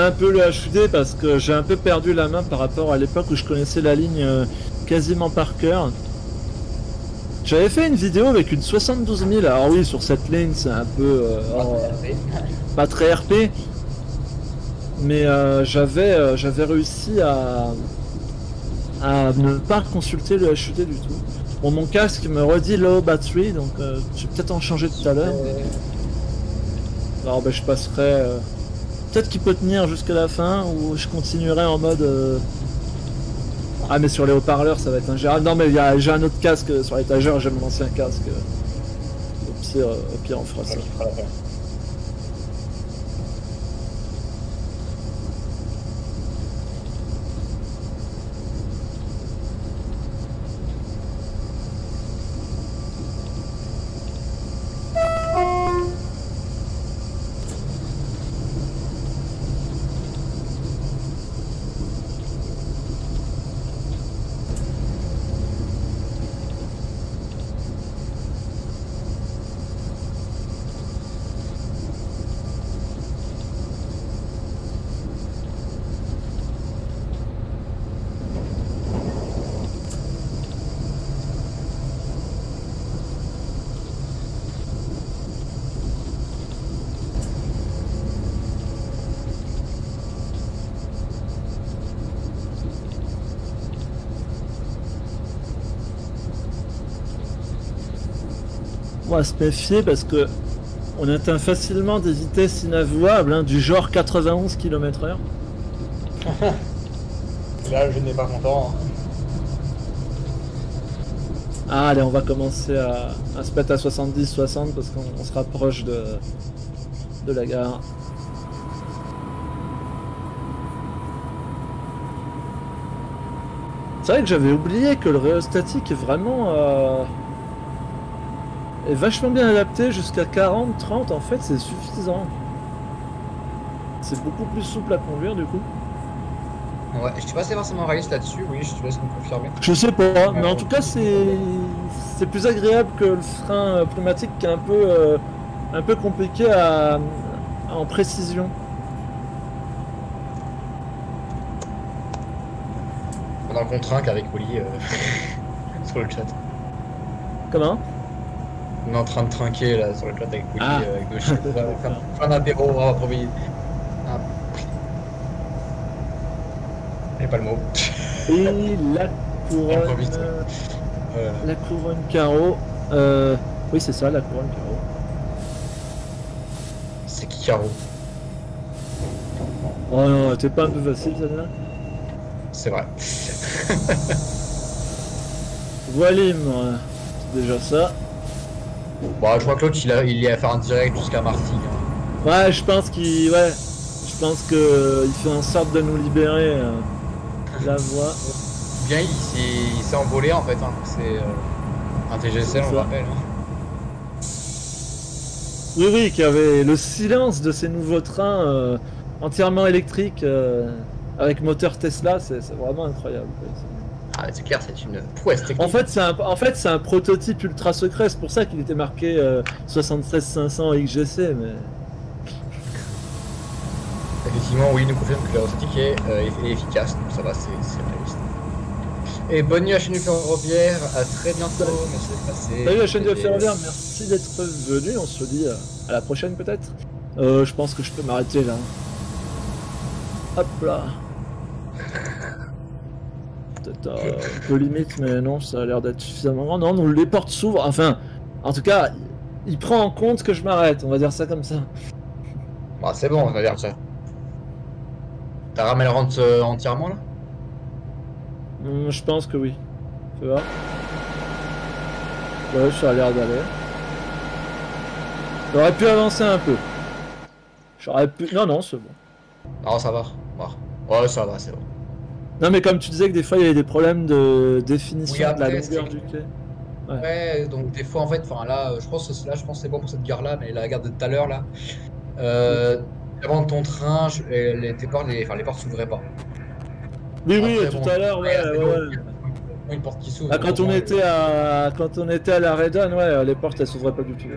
Un peu le HUD parce que j'ai un peu perdu la main par rapport à l'époque où je connaissais la ligne euh, quasiment par cœur. J'avais fait une vidéo avec une 72 000, alors oui, sur cette ligne, c'est un peu euh, oh, pas très RP, mais euh, j'avais euh, j'avais réussi à, à ne pas consulter le HUD du tout. Bon, mon casque me redit low battery, donc je vais peut-être en changer tout à l'heure. Alors, ben, je passerai. Peut-être qu'il peut tenir jusqu'à la fin, ou je continuerai en mode. euh, Ah, mais sur les haut-parleurs, ça va être ingérable. Non, mais j'ai un autre casque sur l'étagère, j'ai mon ancien casque. Au pire, au pire, on fera. Va se méfier parce que on atteint facilement des vitesses inavouables, hein, du genre 91 km/h. Là, je n'ai pas content. Ah, allez, on va commencer à, à se mettre à 70-60 parce qu'on on se rapproche de, de la gare. C'est vrai que j'avais oublié que le rhéostatique est vraiment euh, est vachement bien adapté jusqu'à 40-30 en fait c'est suffisant. C'est beaucoup plus souple à conduire du coup. Ouais, je suis pas forcément réaliste là-dessus, oui, je te laisse me confirmer. Je sais pas, mais en tout cas c'est c'est plus agréable que le frein euh, pneumatique qui est un peu euh, un peu compliqué à, en précision. On est en contre avec Oli euh, sur le chat. Comment? On est en train de trinquer là sur le chat avec Oli, Ah. euh, avec deux chiens. On va faire faire un apéro, on va promis. Ah. J'ai pas le mot. Et la couronne euh, Euh, la couronne carreau. Euh, oui c'est ça la couronne carreau. c'est qui Caro Oh non, t'es pas un peu facile celle-là C'est vrai. Voilim, c'est déjà ça. Bon, je vois que l'autre il, a- il est à faire un direct jusqu'à Marty. hein. Ouais, je pense qu'il. Ouais. Je pense que euh, il fait en sorte de nous libérer euh, la voie. Bien, il s'est envolé en fait. Hein. C'est euh, un TGC, on le rappelle. hein. Oui, oui, qui avait le silence de ces nouveaux trains euh, entièrement électriques avec moteur Tesla, c'est vraiment incroyable. Ah, c'est clair, c'est une prouesse technique. En fait, c'est un, en fait, c'est un prototype ultra secret, c'est pour ça qu'il était marqué euh, 76500 XGC, mais. Effectivement, oui, il nous confirme que l'aérostatique est, euh, est- efficace, donc ça va, c'est réaliste. Et bonne nuit à la chaîne du ferroviaire, à très bientôt, merci d'être passé. Salut la chaîne de ferroviaire, merci d'être venu, on se dit euh, à la prochaine peut-être. Euh, je pense que je peux m'arrêter là. Hop là. Peut-être un peu limite, mais non, ça a l'air d'être suffisamment grand. Non, non, les portes s'ouvrent, enfin, en tout cas, il, prend en compte que je m'arrête, on va dire ça comme ça. Bah, c'est bon, on va dire ça. Ta rame elle rentre euh, entièrement là? Hum, je pense que oui. Tu vois? Ouais, ça a l'air d'aller. J'aurais pu avancer un peu. J'aurais pu... Non, non, c'est bon. Non, ça va. Ouais, ça va, c'est bon. Non, mais comme tu disais que des fois il y avait des problèmes de définition Oui, de la longueur du quai. Ouais. Ouais, donc des fois en fait, enfin là, je pense que là, je pense c'est bon pour cette gare là, mais la gare de tout à l'heure là, euh, avant ton train, je- les, tes portes, les, enfin, les portes s'ouvraient pas. Oui, oui, tout bon, à l'heure, ouais, ouais, bon, Une porte qui s'ouvre. Ah, quand on était à quand on était à la Redon, ouais, les portes elles s'ouvraient pas du tout.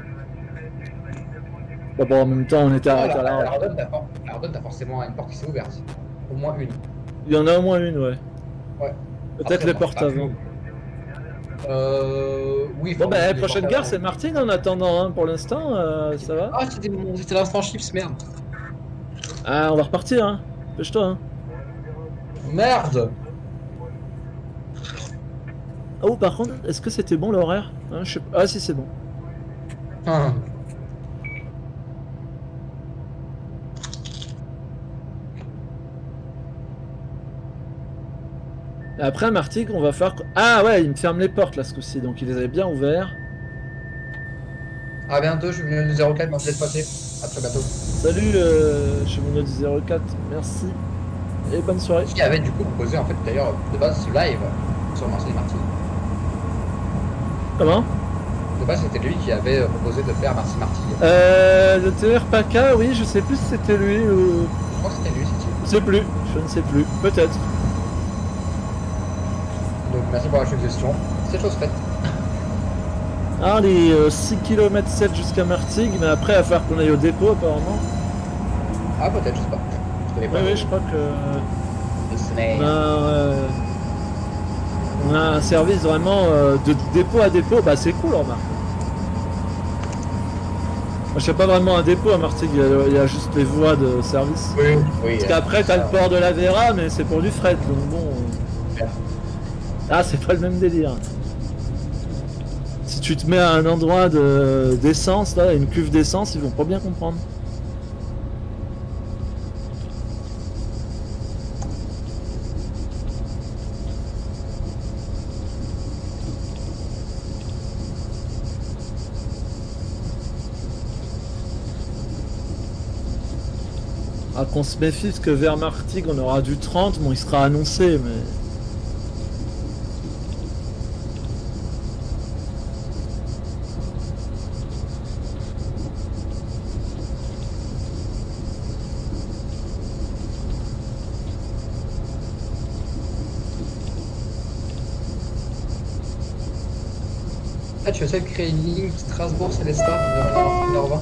Bah bon, en même temps, on était à la t'as for- Ardonne, t'as forcément une porte qui s'est ouverte. Au moins une. Il y en a au moins une, ouais. Ouais. Peut-être les portes avant. Euh. Oui, Bon, bah, prochaine gare, c'est Martine en attendant, hein, pour l'instant, euh, ça va? Ah, c'était mon- l'instant chips, merde. Ah, on va repartir, hein. Pêche-toi, hein. Merde Oh, par contre, est-ce que c'était bon l'horaire? Hein, je sais. Ah, si, c'est bon. Hum. Après, à Martigues, on va faire. Ah, ouais, il me ferme les portes là ce coup-ci, donc il les avait bien ouverts. À bientôt, je suis venu du 04, merci d'être passé. À très bientôt. Salut, euh, chez mon du 04, merci. Et bonne soirée. Qui avait du coup proposé en fait d'ailleurs de base ce live sur Marseille Marty. Comment? De base c'était lui qui avait euh, proposé de faire Marcy Marty. Euh. Le TR PACA, oui, je sais plus si c'était lui ou. Je crois que c'était lui, c'était. Je sais plus, je ne sais plus. Peut-être. Donc merci pour la suggestion. C'est chose faite. Ah, les euh, 6 km 7 jusqu'à Martigues, mais après, à faire qu'on aille au dépôt apparemment. Ah peut-être, je sais pas. Je Oui, oui, je crois que. On a, euh, on a un service vraiment euh, de dépôt à dépôt, bah c'est cool en marque. Moi je sais pas vraiment un dépôt à Martigues, il y, a, juste les voies de service. Oui, oui. Parce qu'après t'as le port de la Vera, mais c'est pour du fret, donc bon. euh. Ah, c'est pas le même délire. Si tu te mets à un endroit de- d'essence, là, une cuve d'essence, ils vont pas bien comprendre. Ah, qu'on se méfie, parce que vers Martigues, on aura du 30, bon, il sera annoncé, mais. Tu essaies de créer une ligne Strasbourg-Célestat de 1h20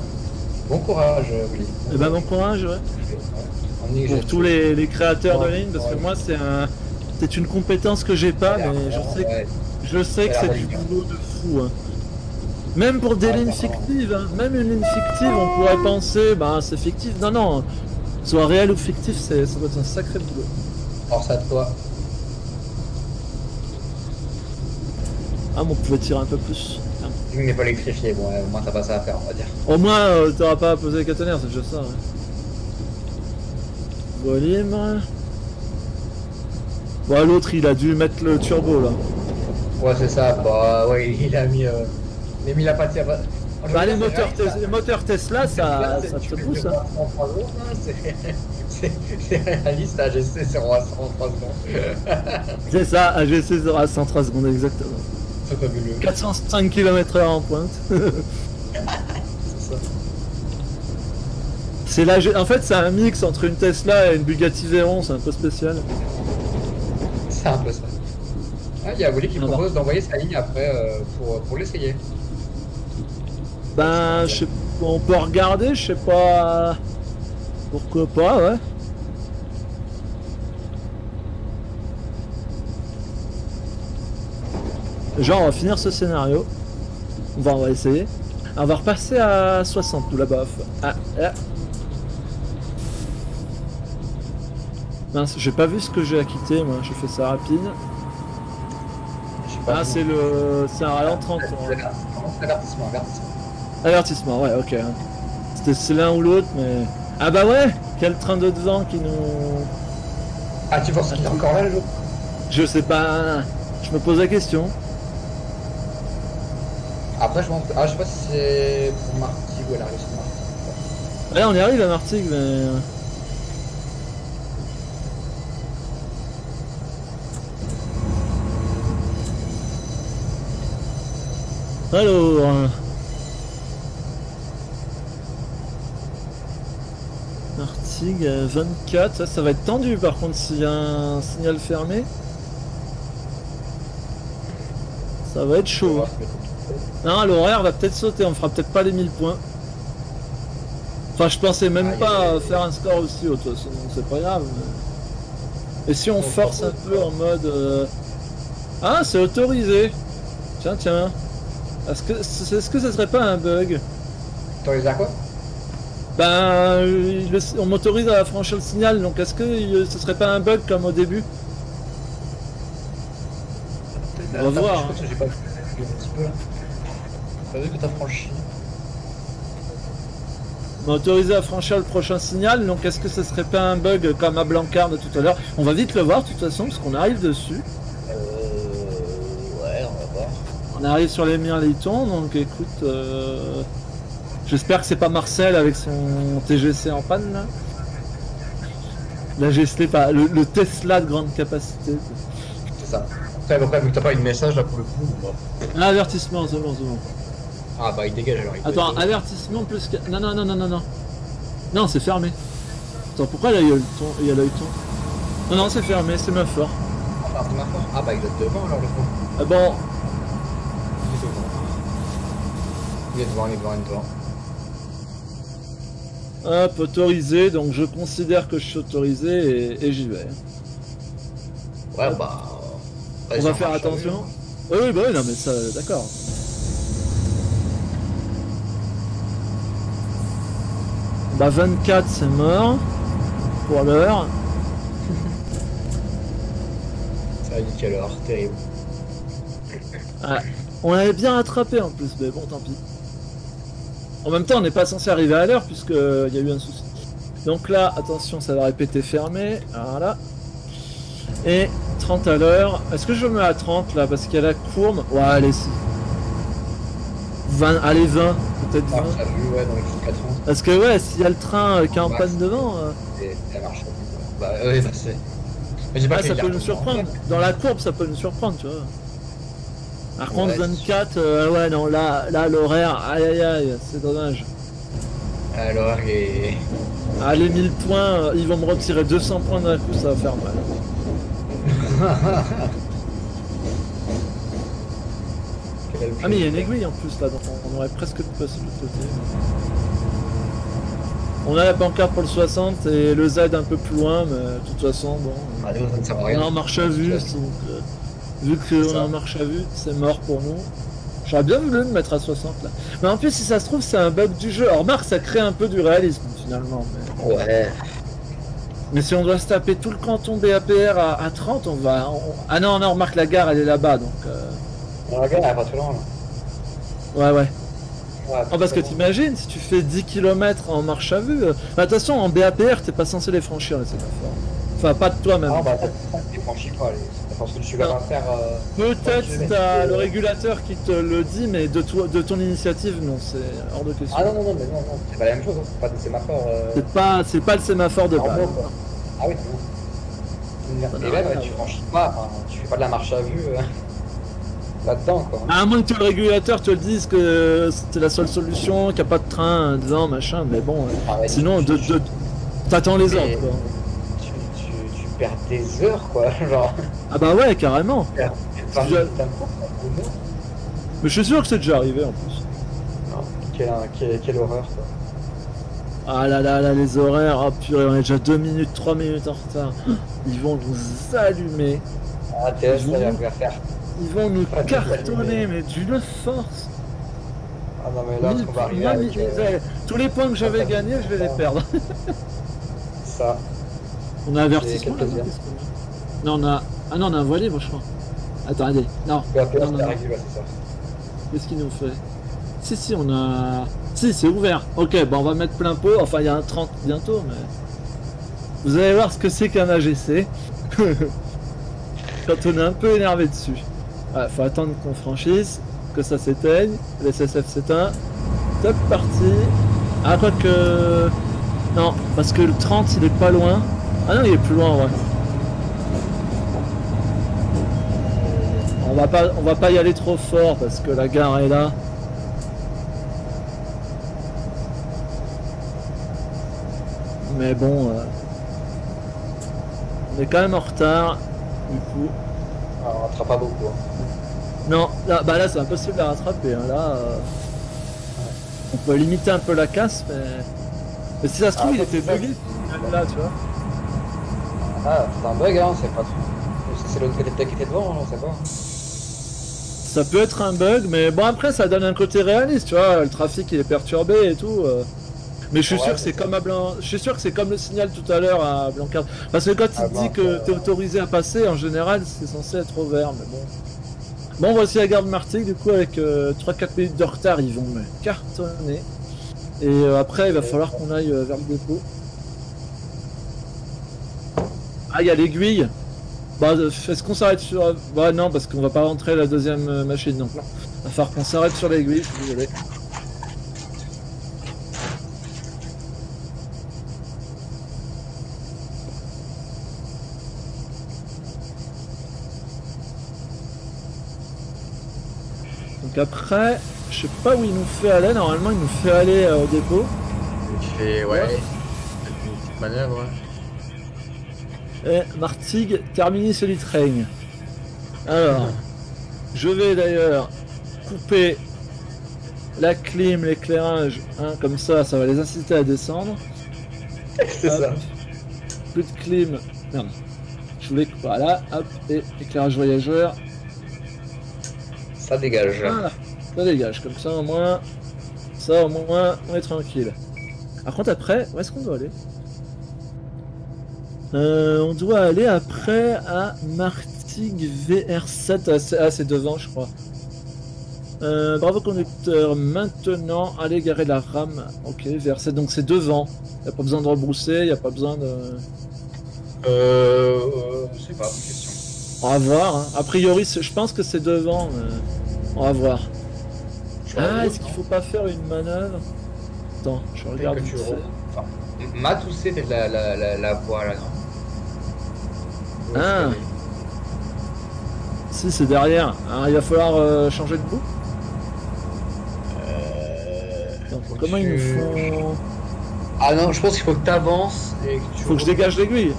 Bon courage, Willy. Eh ben, bon courage, ouais. Pour tous les, les créateurs de lignes, parce que moi, c'est un. C'est une compétence que j'ai pas, mais je sais que. Je sais que c'est du boulot de fou. hein. Même pour des lignes fictives, hein. même une ligne fictive, on pourrait penser, bah c'est fictif. Non, non, soit réel ou fictif, c'est, ça doit être un sacré boulot. Force à toi. Ah, mais on pouvait tirer un peu plus. Tiens. Il n'est pas électrifié, bon, au moins t'as pas ça à faire, on va dire. Au moins, euh, t'auras pas à poser les caténaires, c'est déjà ça. ouais. Volume. Bon, l'autre, il a dû mettre le turbo là. Ouais, c'est ça, bah ouais, il a mis. Euh... Il a mis la pâtière. Bah, les moteurs, les moteurs Tesla, ça, ça te pousse. hein. C'est c'est réaliste, AGC 0 à 100 en 3 secondes. C'est ça, AGC 0 à 103 secondes exactement. C'est fabuleux. 405 km/h en pointe. C'est la... En fait, c'est un mix entre une Tesla et une Bugatti Veyron, c'est un peu spécial. C'est un peu ça. Ah, il y a Willy qui Ah, propose d'envoyer sa ligne après euh, pour, pour l'essayer. Ben, je sais... on peut regarder, je sais pas. Pourquoi pas, ouais. Genre, on va finir ce scénario. On va, on va essayer. On va repasser à 60 tout là-bas. Ah, là. Mince, j'ai pas vu ce que j'ai à quitter, moi. J'ai fait ça rapide. Ah, c'est le. C'est un ralentissement. Avertissement, avertissement. Avertissement, ouais, ok. C'était c'est l'un ou l'autre, mais. Ah bah ouais Quel train de devant qui nous. Ah, tu penses qu'il est encore là le jour Je sais pas. Je me pose la question. Après, je pense. Ah, je sais pas si c'est pour Marty ou elle arrive sur Marty. Ouais, on y arrive à Martigues, mais. Alors. euh, Martigues euh, 24, ça, ça va être tendu par contre s'il y a un signal fermé. Ça va être chaud. Hein. Non, l'horaire va peut-être sauter, on fera peut-être pas les 1000 points. Enfin, je pensais même Aïe, pas faire un score aussi haut, de toute façon, c'est pas grave. mais- Et si on On force un peu en mode... euh, Ah, c'est autorisé Tiens, tiens. Est-ce que, est-ce que ça serait pas un bug? T'autorises à quoi? Ben, le- on m'autorise à franchir le signal, donc est-ce que euh, ce serait pas un bug comme au début? On va voir, que t'as franchi On m'a autorisé à franchir le prochain signal, donc est-ce que ce serait pas un bug comme à Blancard de tout à l'heure? On va vite le voir de toute façon, parce qu'on arrive dessus. Euh. Ouais, on va voir. On arrive sur les Mirliton, donc écoute, euh, j'espère que c'est pas Marcel avec son TGC en panne là. La GST, pas le, le Tesla de grande capacité. C'est ça. Après, après, vu que t'as pas eu de message là pour le coup. bon. Un avertissement, c'est bon, c'est bon. Ah bah il dégage alors. il Attends, avertissement plus que. Non, non, non, non, non, non. Non, c'est fermé. Attends, pourquoi là il y a le ton Il y a l'œil ton Non, non, c'est fermé, c'est ma fort. Ah, c'est ma force. Ah bah il est devant alors le coup. Ah bon, Il est devant. Il est devant, il est devant, hop, autorisé, donc je considère que je suis autorisé et, et j'y vais. Ouais bah. On va faire attention. Oui, oui, bah oui, non, mais ça, d'accord. Bah 24 c'est mort pour l'heure. Ça a dit quelle heure, terrible. On avait bien rattrapé en plus, mais bon tant pis. En même temps on n'est pas censé arriver à l'heure puisque il y a eu un souci. Donc là, attention, ça va répéter fermé. Voilà. Et 30 à l'heure. Est-ce que je me mets à 30 là? Parce qu'il y a la courbe Ouais, allez si. 20, allez 20, peut-être 20. Ça a vu, ouais, dans les jusqu'à 30. Parce que ouais, s'il y a le train euh, qui est en Ouais, panne devant, euh, Et ça marche. Bah c'est. Pas ah, ça peut nous surprendre. Dans la courbe, ça peut nous surprendre, tu vois. Par contre, Ouais, 24, euh, ouais, non, là, là l'horaire, aïe aïe aïe, c'est dommage. Alors, est. Ah, les 1000 points, ils vont me retirer 200 points d'un coup, ça va faire mal. Quel Ah, mais il y a une aiguille en plus là, donc on, aurait presque pu passer de l'autre côté. On a la pancarte pour le 60 et le Z un peu plus loin, mais de toute façon, bon. Ah, des On est en marche à vue, donc euh, vu qu'on est en marche à vue, c'est mort pour nous. J'aurais bien voulu me mettre à 60 là. Mais en plus, si ça se trouve, c'est un bug du jeu. Alors, remarque, ça crée un peu du réalisme finalement. Mais, Ouais. mais si on doit se taper tout le canton BAPR à, à 30, on va. on- Ah non, non, remarque, la gare elle est là-bas donc. euh, Elle est pas très loin là. Ouais, ouais. Ouais, Ah, parce que t'imagines, si tu fais 10 km en marche à vue. euh, bah, attention, en BAPR, t'es pas censé les franchir les sémaphores. Enfin, pas de toi-même. Ah, bah, tu franchis pas, les- parce que tu vas Non. pas faire. euh, Peut-être t'as le régulateur qui te le dit, mais de, toi, de ton initiative, non, c'est hors de question. Ah non, non, non, mais non, non, c'est pas la même chose, hein, c'est pas des sémaphores. Euh... C'est pas, c'est pas le sémaphore de base. Ah oui, non. Ça n'a Et là, tu franchis pas, enfin, tu fais pas de la marche à vue là-dedans. À moins que le régulateur te le dise que c'est la seule solution, qu'il n'y a pas de train devant, machin, mais bon. euh, Ah ouais, Sinon, tu, de, t'attends les ordres. quoi. tu, tu, tu perds des heures, quoi. Genre, Ah bah ouais, carrément. tu perds 20 Tu- minutes d'un coup, quoi, une heure. Mais je suis sûr que c'est déjà arrivé en plus. Non, quelle, quelle, quelle horreur, quoi. Ah là là là, les horaires, ah purée, on est déjà 2 minutes, 3 minutes en retard. Ils vont nous allumer. Ah, Vous- ça va faire. Ils vont nous de cartonner, mais d'une force. Ah non, mais là, Mille on va arriver avec euh, Tous les points que j'avais gagnés, je vais les perdre. ça. On a avertissement là, non on a. Ah non, on a un voilier, moi je crois. Attends, allez. Non, Non, qu'est-ce qu'il nous fait Si, si, on a. Si, c'est ouvert. Ok, bon, on va mettre plein pot. Enfin, il y a un 30 bientôt, mais. Vous allez voir ce que c'est qu'un AGC. Quand on est un peu énervé dessus. Ah, faut attendre qu'on franchisse, que ça s'éteigne, le SSF s'éteint. Top parti. Ah, quoi que. Non, parce que le 30 il est pas loin. Ah non, il est plus loin, ouais. On va pas, on va pas y aller trop fort parce que la gare est là. Mais bon, euh, on est quand même en retard. Du coup, rattrape pas beaucoup. hein. non, là, bah là c'est impossible à rattraper. hein. Là, euh, on peut limiter un peu la casse, mais Mais si ça se trouve, Ah, il était bugué là, tu vois. Ah, c'est un bug, hein, c'est pas c'est l'autre côté qui était devant, hein, on sait pas. Ça peut être un bug, mais bon après ça donne un côté réaliste, tu vois, le trafic il est perturbé et tout. euh. Mais je suis Ouais, sûr que c'est comme à Blanc, je suis sûr que c'est comme le signal tout à l'heure à Blancard. Parce que quand il te dit que t'es autorisé à passer, en général c'est censé être au vert, mais bon. Bon voici la gare de Martigues, du coup avec 3-4 minutes de retard ils vont me cartonner. Et euh, après il va falloir qu'on aille euh, vers le dépôt. Ah il y a l'aiguille Bah euh, est-ce qu'on s'arrête sur... Bah non parce qu'on va pas rentrer la deuxième euh, machine donc non. Va falloir qu'on s'arrête sur l'aiguille, je suis désolé. Après, je sais pas où il nous fait aller, normalement il nous fait aller euh, au dépôt. Tu fais, ouais, Ouais. une petite manœuvre. Et Martigues, terminus Elite Règne. Alors, je vais d'ailleurs couper la clim, l'éclairage, hein, comme ça, ça va les inciter à descendre. C'est ça. Plus de clim. Merde. Je voulais. Voilà, hop, et éclairage voyageur. Ça dégage. Voilà, ça dégage. Comme ça, au moins. Ça, au moins, on est tranquille. Par contre, après, où est-ce qu'on doit aller? Euh, On doit aller après à Martigues VR7. Ah, c'est- Ah, devant, je crois. Euh, bravo conducteur. Maintenant, allez garer la rame. Ok, VR7. Donc c'est devant. Y a pas besoin de rebrousser. Y a pas besoin de. Euh, euh, pas, question. On va voir. hein. A priori, je pense que c'est devant. mais On va voir. Je Ah, est-ce qu'il faut pas faire une manœuvre Attends, je regarde. tu. Enfin, Matt ou c'est la, la, la, la voie là, non Ah. Si, c'est derrière. Alors, il va falloir euh, changer de bout. Euh, comment ils nous font Ah non, je pense qu'il faut que tu avances et que tu Faut que je dégage l'aiguille.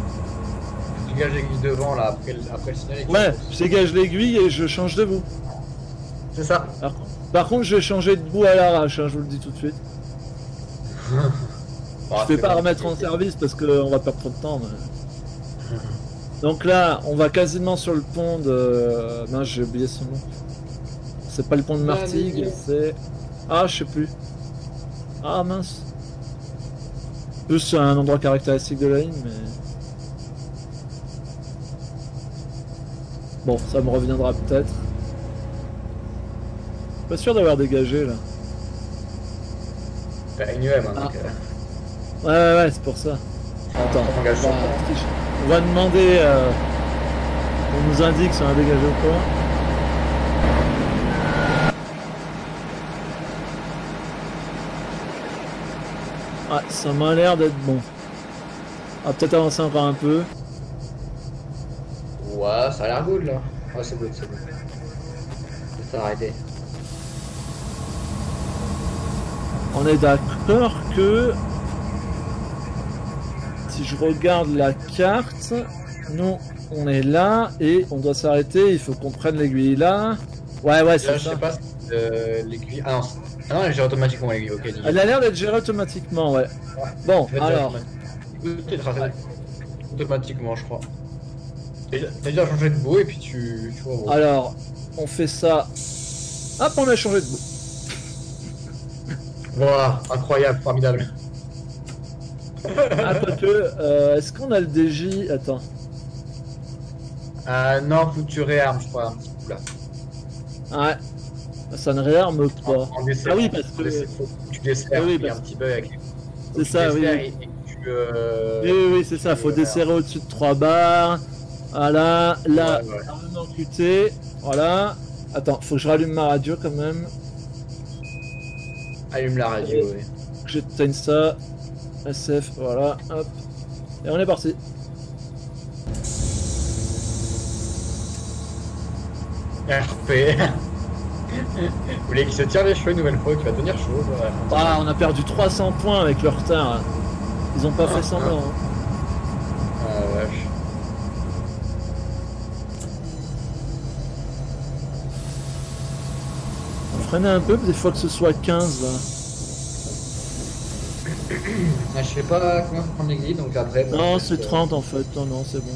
tu dégages l'aiguille devant là après le, après le signal. Ouais, je dégage l'aiguille et je change de bout. C'est ça. Par, contre- par contre, je vais changer de bout à l'arrache, hein, je vous le dis tout de suite. Ah, je vais c'est pas bon. remettre en service parce qu'on va perdre trop de temps. mais- Donc là, on va quasiment sur le pont de. Mince, j'ai oublié son nom. C'est pas le pont de Martigues, c'est. Ah, je sais plus. Ah mince. Plus c'est un endroit caractéristique de la ligne, mais. Bon, ça me reviendra peut-être. Pas sûr d'avoir dégagé là. T'as une UM, hein, Ah. donc, euh, Ouais, ouais, ouais, c'est pour ça. Attends, On va, sur on va demander. Euh, on nous indique si on a dégagé ou pas. Ah, ça m'a l'air d'être bon. On va peut-être avancer encore un peu. Ouais, ça a l'air good là. Ouais, c'est good, c'est good. Faut s'arrêter. On est d'accord que si je regarde la carte, nous on est là et on doit s'arrêter. Il faut qu'on prenne l'aiguille là. Ouais, ouais, c'est je ça. sais pas euh, l'aiguille. Ah non, ah non, elle gère automatiquement l'aiguille, ok. Elle a l'air d'être gérée automatiquement, ouais. Bon, alors, automatiquement. Je crois. Déjà changé de bout et puis tu, tu vois. alors, on fait ça. Hop, on a changé de bout. Voilà, incroyable, formidable. Ah, quoique, euh, est-ce qu'on a le DJ Attends. Euh, non, faut que tu réarmes, je crois, un petit coup là. Ouais. Ça ne réarme pas. En, en dessert, Ah oui, parce que- Faut que tu desserres, Ah oui, a un parce- petit bug avec. C'est ça, oui. Et, et que tu. Euh... oui, oui, c'est ça. Faut desserrer au-dessus de 3 barres. Voilà, là, Ouais, ouais. QT. Voilà. Attends, faut que je rallume ma radio quand même. Allume la radio, oui. Que J'éteigne ça. SF, voilà, hop. Et on est parti. RP. Vous voulez qu'il se tire les cheveux une nouvelle fois, qu'il va tenir chaud. voilà. Ah, on a perdu 300 points avec le retard. là. Ils ont pas fait semblant. hein. Freinait un peu, des fois que ce soit 15 là. Ah, je sais pas combien faut prendre l'aiguille, donc après. bon, Non, c'est reste, 30 en fait. Non, non, c'est bon.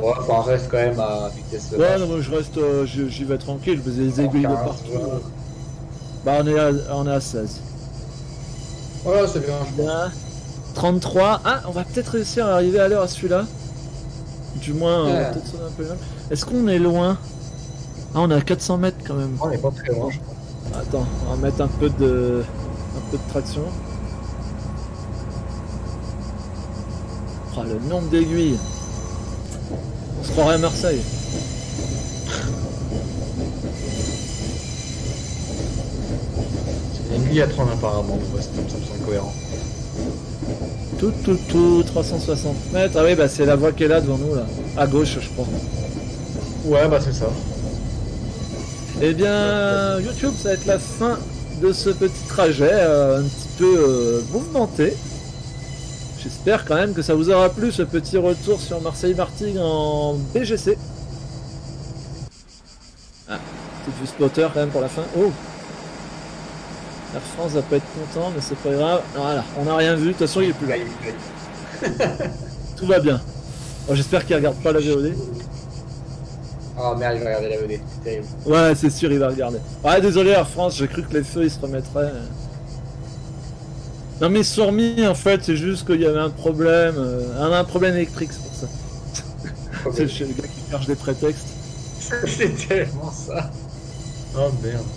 euh, Ouais, enfin, on reste quand même à vitesse. Ouais, non, moi je reste. euh, j'y vais tranquille, je faisais des aiguilles de 15, partout. ouais. Bah, on est à, on est à 16. Voilà, c'est bien, je pense. Bien. 33. Ah, on va peut-être réussir à arriver à l'heure à celui-là. Du moins, Ouais. peut-être un peu. Est-ce qu'on est loin? Ah, on est à 400 mètres quand même. On est pas très loin, je pense. Attends, on va mettre un peu de, un peu de traction. Oh, le nombre d'aiguilles. On se croirait à Marseille. C'est une aiguille à 30 apparemment, ouais, ça me semble cohérent. Tout, tout, tout, 360 mètres. Ah oui, bah c'est la voie qui est là devant nous, là. À gauche, je crois. Ouais, bah c'est ça. Eh bien, YouTube, ça va être la fin de ce petit trajet, euh, un petit peu euh, mouvementé. J'espère quand même que ça vous aura plu, ce petit retour sur Marseille-Martigues en BGC. Ah, petite vue spotter quand même pour la fin. Oh Air France va pas être content, mais c'est pas grave. Voilà, on n'a rien vu, de toute façon il est plus là. Tout va bien. Bon, J'espère qu'il regarde pas la VOD. Oh merde, il va regarder la VOD, c'est terrible. Ouais, c'est sûr, il va regarder. Ouais, désolé Air France, j'ai cru que les feux ils se remettraient. Non, mais remis en fait, c'est juste qu'il y avait un problème. euh, un, un problème électrique, c'est pour ça. C'est chez le gars qui cherche des prétextes. c'est tellement ça. Oh merde.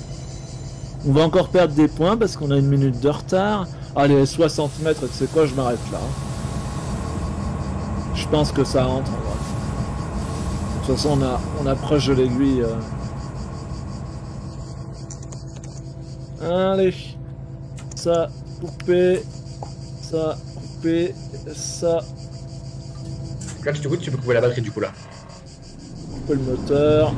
On va encore perdre des points parce qu'on a une minute de retard. Allez, 60 mètres, tu sais quoi, je m'arrête là. Je pense que ça rentre. De toute façon, on, a, on approche de l'aiguille. euh. Allez. Ça, coupé. Ça, coupé. Ça, Là, tu te goûtes, tu peux couper la batterie du coup là. couper le moteur.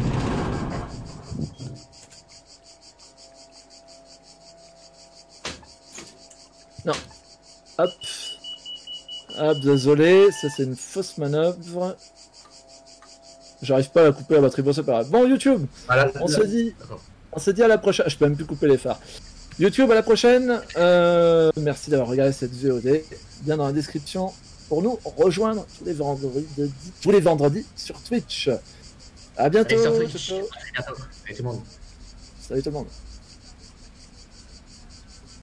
Non. Hop. Hop, désolé, ça c'est une fausse manœuvre. J'arrive pas à couper la batterie, bon c'est pas grave. Bon YouTube, Voilà, on se dit, on se dit à la prochaine. Je peux même plus couper les phares. YouTube à la prochaine. Euh, merci d'avoir regardé cette VOD. Bien dans la description pour nous rejoindre tous les vendredis, tous les vendredis sur Twitch. À bientôt. Allez, sur Twitch. bientôt. Salut tout le monde. Salut tout le monde.